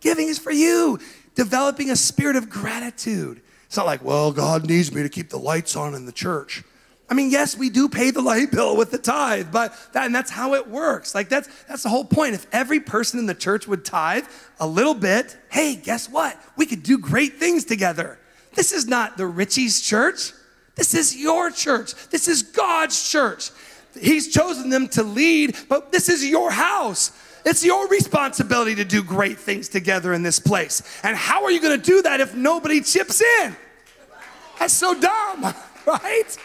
Giving is for you. Developing a spirit of gratitude. It's not like, well, God needs me to keep the lights on in the church. I mean, yes, we do pay the light bill with the tithe, but that, and that's how it works. Like that's that's the whole point. If every person in the church would tithe a little bit, hey, guess what? We could do great things together. This is not the Richie's church. This is your church. This is God's church. He's chosen them to lead, but this is your house. It's your responsibility to do great things together in this place. And how are you going to do that if nobody chips in? That's so dumb, right?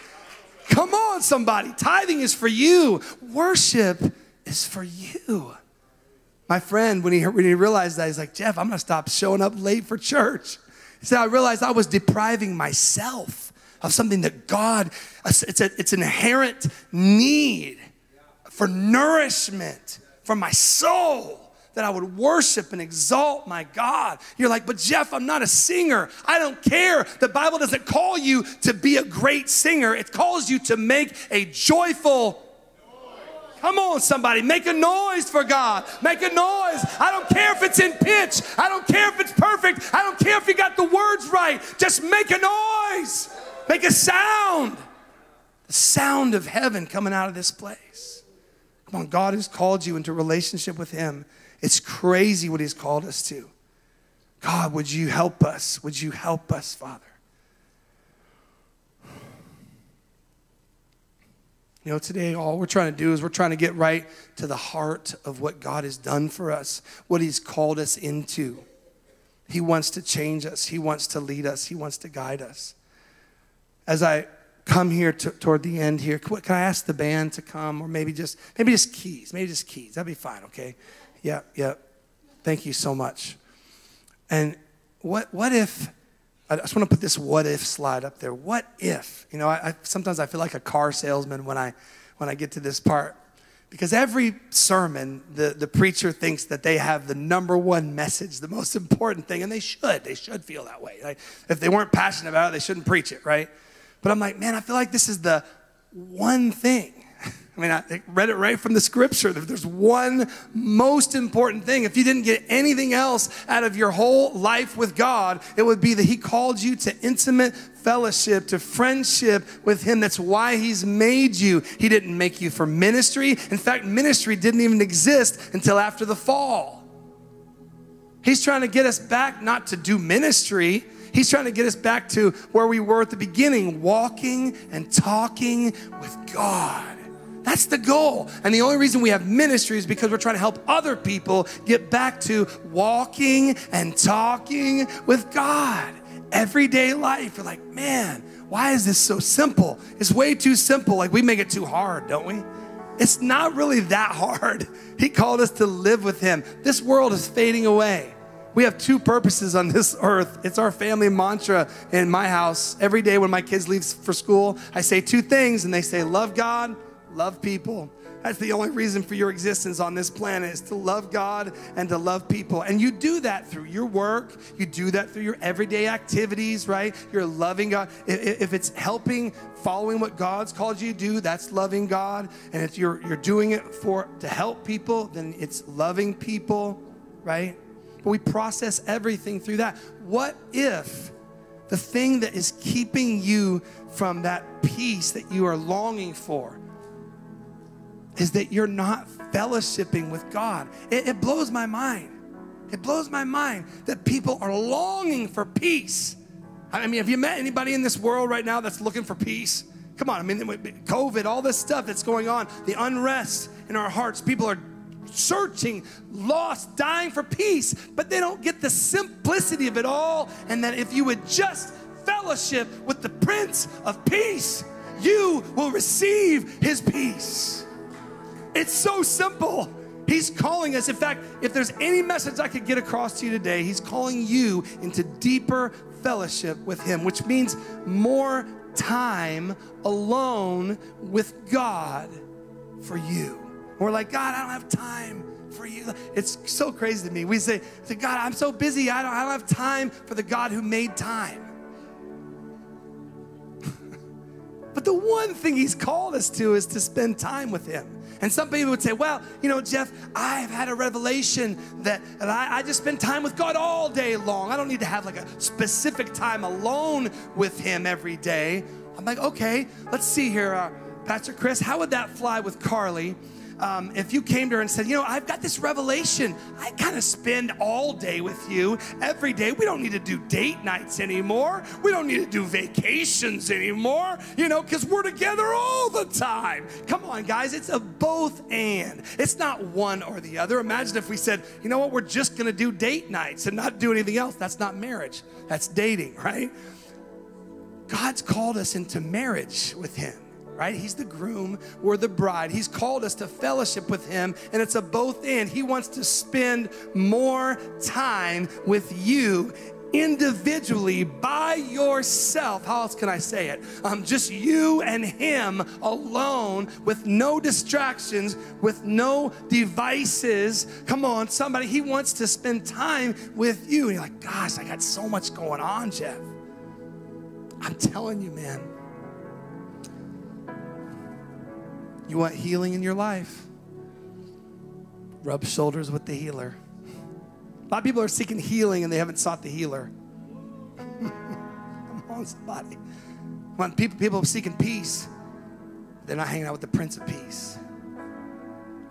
Come on, somebody. Tithing is for you, worship is for you. My friend, when he, when he realized that, he's like, Jeff, I'm gonna stop showing up late for church. He said, I realized I was depriving myself of something that God, it's, a, it's an inherent need for nourishment for my soul that I would worship and exalt my God. You're like, but Jeff, I'm not a singer. I don't care. The Bible doesn't call you to be a great singer, it calls you to make a joyful Come on, somebody, make a noise for God. Make a noise. I don't care if it's in pitch. I don't care if it's perfect. I don't care if you got the words right. Just make a noise. Make a sound. The sound of heaven coming out of this place. Come on, God has called you into relationship with Him. It's crazy what He's called us to. God, would you help us? Would you help us, Father? You know, today all we're trying to do is we're trying to get right to the heart of what God has done for us, what He's called us into. He wants to change us, He wants to lead us, He wants to guide us. As I come here to, toward the end here, can I ask the band to come, or maybe just maybe just keys, maybe just keys. That'd be fine, okay? Yeah, yeah. Thank you so much. And what, what if, I just want to put this what if slide up there. What if, you know, I, I, sometimes I feel like a car salesman when I, when I get to this part. Because every sermon, the, the preacher thinks that they have the number one message, the most important thing, and they should. They should feel that way. Like, if they weren't passionate about it, they shouldn't preach it, right? But I'm like, man, I feel like this is the one thing I mean, I read it right from the scripture. There's one most important thing. If you didn't get anything else out of your whole life with God, it would be that He called you to intimate fellowship, to friendship with Him. That's why He's made you. He didn't make you for ministry. In fact, ministry didn't even exist until after the fall. He's trying to get us back not to do ministry. He's trying to get us back to where we were at the beginning, walking and talking with God. That's the goal. And the only reason we have ministry is because we're trying to help other people get back to walking and talking with God. Everyday life, you're like, man, why is this so simple? It's way too simple. Like we make it too hard, don't we? It's not really that hard. He called us to live with Him. This world is fading away. We have two purposes on this earth. It's our family mantra in my house. Every day when my kids leave for school, I say two things, and they say, Love God love people. That's the only reason for your existence on this planet is to love God and to love people. And you do that through your work. You do that through your everyday activities, right? You're loving God. If it's helping, following what God's called you to do, that's loving God. And if you're, you're doing it for to help people, then it's loving people, right? But we process everything through that. What if the thing that is keeping you from that peace that you are longing for, is that you're not fellowshipping with God. It, it blows my mind. It blows my mind that people are longing for peace. I mean, have you met anybody in this world right now that's looking for peace? Come on, I mean, COVID, all this stuff that's going on, the unrest in our hearts, people are searching, lost, dying for peace, but they don't get the simplicity of it all. And that if you would just fellowship with the Prince of Peace, you will receive his peace. It's so simple. He's calling us. In fact, if there's any message I could get across to you today, He's calling you into deeper fellowship with Him, which means more time alone with God for you. We're like, God, I don't have time for you. It's so crazy to me. We say, to God, I'm so busy. I don't, I don't have time for the God who made time. But the one thing He's called us to is to spend time with Him. And some people would say, well, you know, Jeff, I've had a revelation that, that I, I, just spend time with God all day long. I don't need to have like a specific time alone with Him every day. I'm like, okay, let's see here, uh, Pastor Chris, how would that fly with Carly? Um, if you came to her and said, You know, I've got this revelation. I kind of spend all day with you every day. We don't need to do date nights anymore. We don't need to do vacations anymore, you know, because we're together all the time. Come on, guys, it's a both and. It's not one or the other. Imagine if we said, You know what, we're just going to do date nights and not do anything else. That's not marriage, that's dating, right? God's called us into marriage with Him right? He's the groom, we're the bride. He's called us to fellowship with Him, and it's a both and. He wants to spend more time with you individually by yourself. How else can I say it? Um, just you and Him alone with no distractions, with no devices. Come on, somebody, He wants to spend time with you. And you're like, gosh, I got so much going on, Jeff. I'm telling you, man. You want healing in your life? Rub shoulders with the healer. A lot of people are seeking healing and they haven't sought the healer. Come on, somebody. When people, people are seeking peace, they're not hanging out with the Prince of Peace.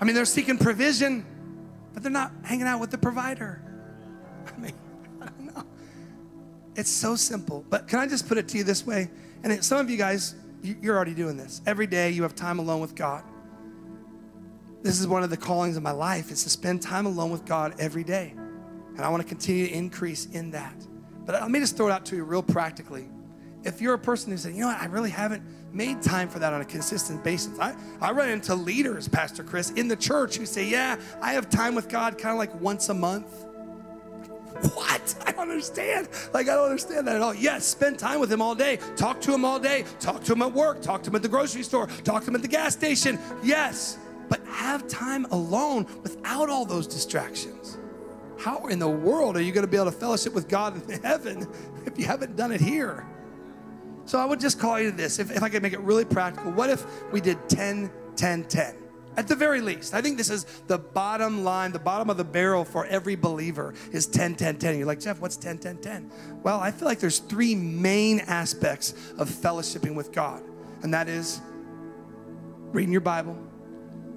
I mean, they're seeking provision, but they're not hanging out with the provider. I mean, I don't know. It's so simple. But can I just put it to you this way? And some of you guys, you're already doing this. Every day you have time alone with God. This is one of the callings of my life is to spend time alone with God every day. And I want to continue to increase in that. But let me just throw it out to you real practically. If you're a person who said, you know what, I really haven't made time for that on a consistent basis. I, I run into leaders, Pastor Chris, in the church who say, yeah, I have time with God kind of like once a month. What? I don't understand. Like, I don't understand that at all. Yes, spend time with him all day. Talk to him all day. Talk to him at work. Talk to him at the grocery store. Talk to him at the gas station. Yes, but have time alone without all those distractions. How in the world are you going to be able to fellowship with God in heaven if you haven't done it here? So I would just call you to this. If, if I could make it really practical, what if we did 10, 10, 10? At the very least, I think this is the bottom line, the bottom of the barrel for every believer is 10, 10, 10. You're like, Jeff, what's 10, 10, 10? Well, I feel like there's three main aspects of fellowshipping with God, and that is reading your Bible,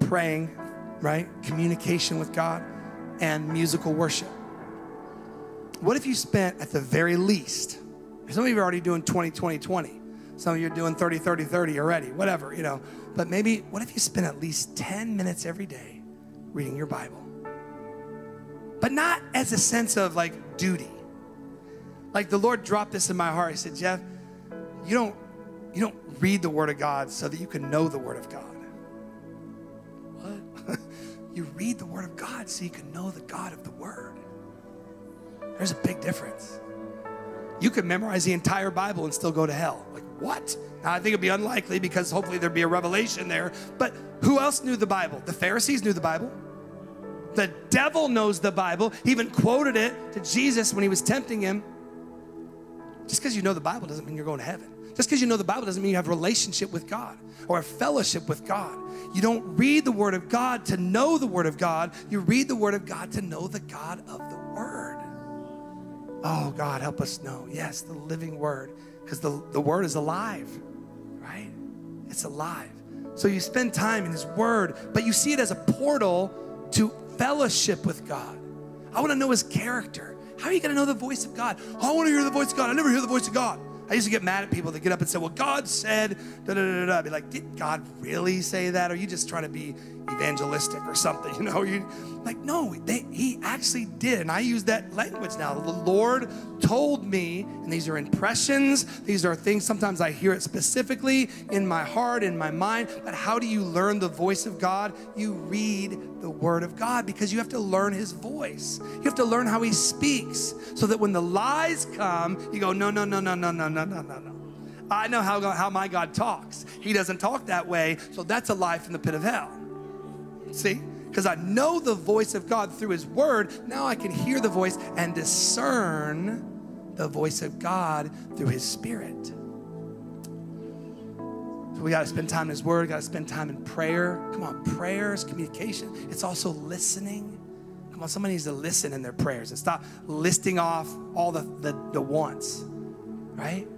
praying, right? Communication with God, and musical worship. What if you spent at the very least, some of you are already doing 20, 20, 20. Some of you are doing 30, 30, 30 already, whatever, you know. But maybe, what if you spend at least 10 minutes every day reading your Bible? But not as a sense of like duty. Like the Lord dropped this in my heart. He said, Jeff, you don't, you don't read the Word of God so that you can know the Word of God. What? you read the Word of God so you can know the God of the Word. There's a big difference. You could memorize the entire Bible and still go to hell. Like, what? Now, I think it'd be unlikely because hopefully there'd be a revelation there. But who else knew the Bible? The Pharisees knew the Bible. The devil knows the Bible. He even quoted it to Jesus when he was tempting him. Just because you know the Bible doesn't mean you're going to heaven. Just because you know the Bible doesn't mean you have a relationship with God or a fellowship with God. You don't read the Word of God to know the Word of God. You read the Word of God to know the God of the Word. Oh, God, help us know. Yes, the living Word, because the, the Word is alive right? It's alive. So you spend time in His Word, but you see it as a portal to fellowship with God. I want to know His character. How are you going to know the voice of God? Oh, I want to hear the voice of God. I never hear the voice of God. I used to get mad at people that get up and say, Well, God said, da da da da. I'd be like, Did God really say that? Or are you just trying to be evangelistic or something? You know, you like, no, they, he actually did. And I use that language now. The Lord told me, and these are impressions, these are things, sometimes I hear it specifically in my heart, in my mind. But how do you learn the voice of God? You read the Word of God because you have to learn His voice. You have to learn how He speaks so that when the lies come, you go, no, no, no, no, no, no, no, no, no, no. I know how, how my God talks. He doesn't talk that way, so that's a lie from the pit of hell. See? Because I know the voice of God through His Word, now I can hear the voice and discern the voice of God through His Spirit. we got to spend time in His Word, got to spend time in prayer. Come on, prayers, communication. It's also listening. Come on, somebody needs to listen in their prayers and stop listing off all the, the, the wants, right?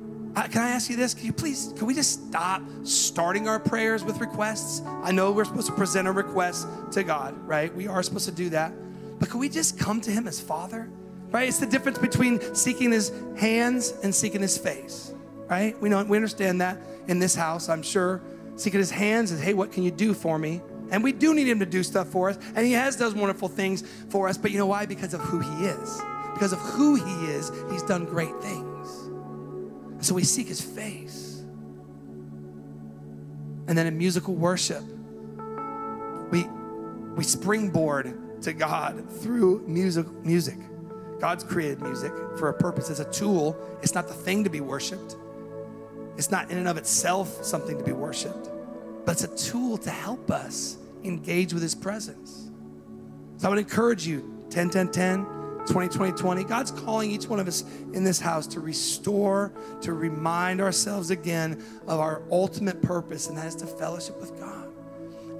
Can I ask you this? Can you please, can we just stop starting our prayers with requests? I know we're supposed to present our requests to God, right? We are supposed to do that. But can we just come to Him as Father? Right? It's the difference between seeking His hands and seeking His face, right? We know, we understand that in this house, I'm sure. Seeking His hands is, hey, what can you do for me? And we do need Him to do stuff for us. And He has those wonderful things for us. But you know why? Because of who He is. Because of who He is, He's done great things. So we seek his face. And then in musical worship, we, we springboard to God through music, music. God's created music for a purpose. It's a tool. It's not the thing to be worshiped. It's not in and of itself something to be worshiped, but it's a tool to help us engage with his presence. So I would encourage you 10 10 10 20, 20, 20. God's calling each one of us in this house to restore, to remind ourselves again of our ultimate purpose, and that is to fellowship with God.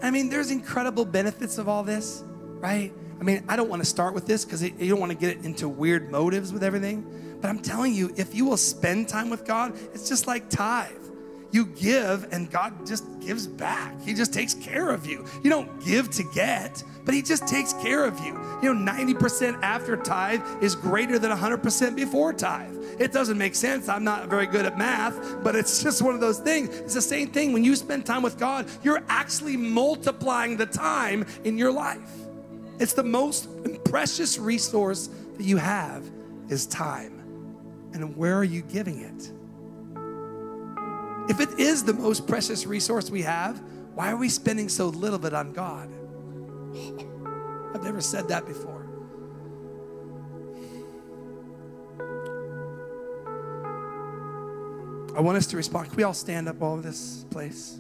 I mean, there's incredible benefits of all this, right? I mean, I don't want to start with this because you don't want to get into weird motives with everything. But I'm telling you, if you will spend time with God, it's just like tithe. You give, and God just gives back. He just takes care of you. You don't give to get but He just takes care of you. You know, 90% after tithe is greater than 100% before tithe. It doesn't make sense. I'm not very good at math, but it's just one of those things. It's the same thing. When you spend time with God, you're actually multiplying the time in your life. It's the most precious resource that you have is time. And where are you giving it? If it is the most precious resource we have, why are we spending so little of it on God? I've never said that before. I want us to respond. Can we all stand up all over this place?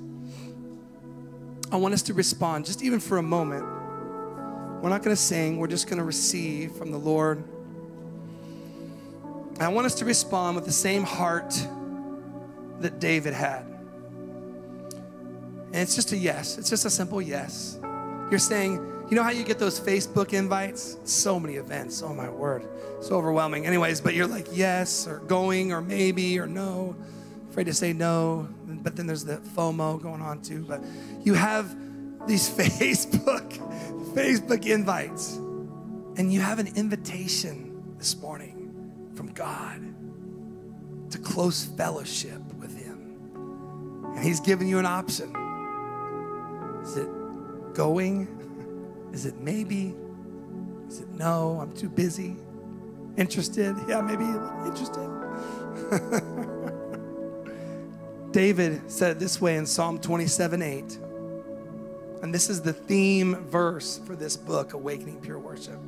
I want us to respond just even for a moment. We're not going to sing, we're just going to receive from the Lord. I want us to respond with the same heart that David had. And it's just a yes, it's just a simple yes. You're saying, you know how you get those Facebook invites? So many events. Oh my word. So overwhelming. Anyways, but you're like, yes, or going, or maybe, or no. Afraid to say no. But then there's the FOMO going on too. But you have these Facebook, Facebook invites. And you have an invitation this morning from God to close fellowship. And He's given you an option. Is it going? Is it maybe? Is it no? I'm too busy. Interested? Yeah, maybe interested. David said it this way in Psalm 27 8. And this is the theme verse for this book, Awakening Pure Worship.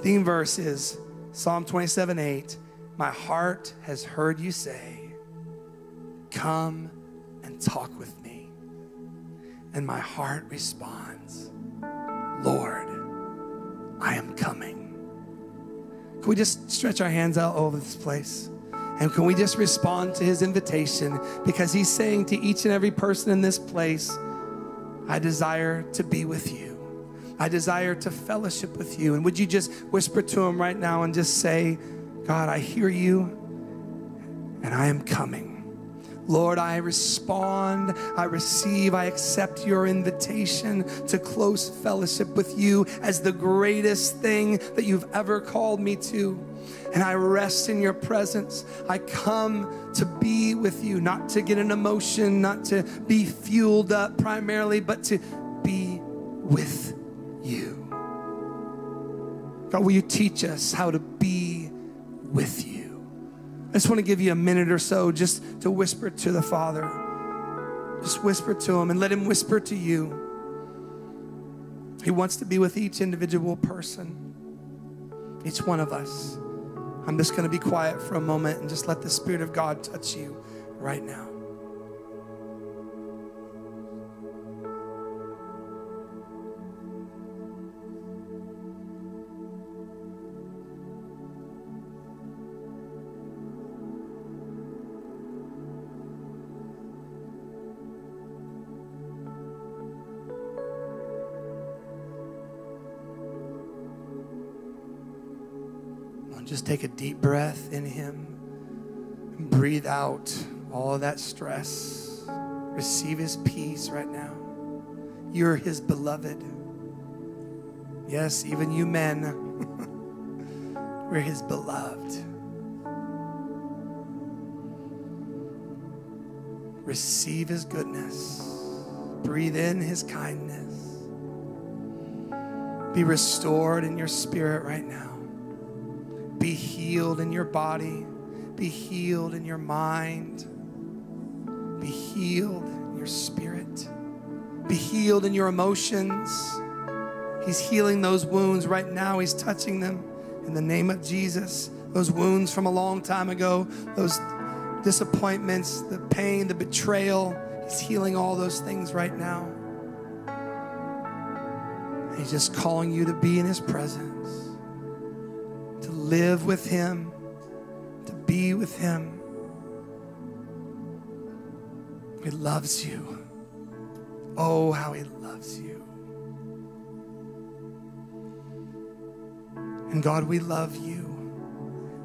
Theme verse is Psalm 27 8. My heart has heard you say, Come and talk with me and my heart responds, Lord, I am coming. Can we just stretch our hands out over this place? And can we just respond to his invitation? Because he's saying to each and every person in this place, I desire to be with you. I desire to fellowship with you. And would you just whisper to him right now and just say, God, I hear you and I am coming. Lord, I respond, I receive, I accept your invitation to close fellowship with you as the greatest thing that you've ever called me to. And I rest in your presence. I come to be with you, not to get an emotion, not to be fueled up primarily, but to be with you. God, will you teach us how to be with you? I just want to give you a minute or so just to whisper to the Father. Just whisper to Him and let Him whisper to you. He wants to be with each individual person, each one of us. I'm just going to be quiet for a moment and just let the Spirit of God touch you right now. Take a deep breath in Him. And breathe out all that stress. Receive His peace right now. You're His beloved. Yes, even you men, we're His beloved. Receive His goodness. Breathe in His kindness. Be restored in your spirit right now. Be healed in your body. Be healed in your mind. Be healed in your spirit. Be healed in your emotions. He's healing those wounds right now. He's touching them in the name of Jesus. Those wounds from a long time ago, those disappointments, the pain, the betrayal. He's healing all those things right now. He's just calling you to be in His presence, live with Him, to be with Him. He loves you. Oh, how He loves you. And God, we love you.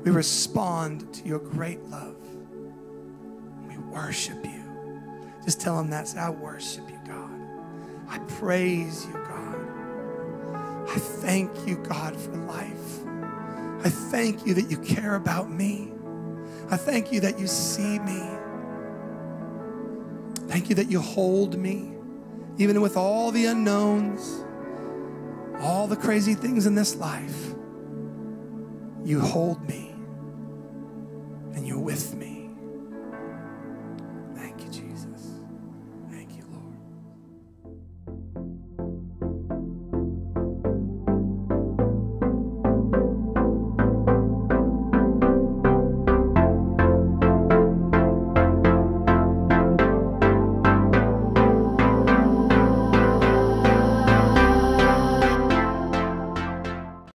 We respond to your great love. We worship you. Just tell him that. I worship you, God. I praise you, God. I thank you, God, for life. I thank you that you care about me. I thank you that you see me. Thank you that you hold me, even with all the unknowns, all the crazy things in this life. You hold me and you're with me.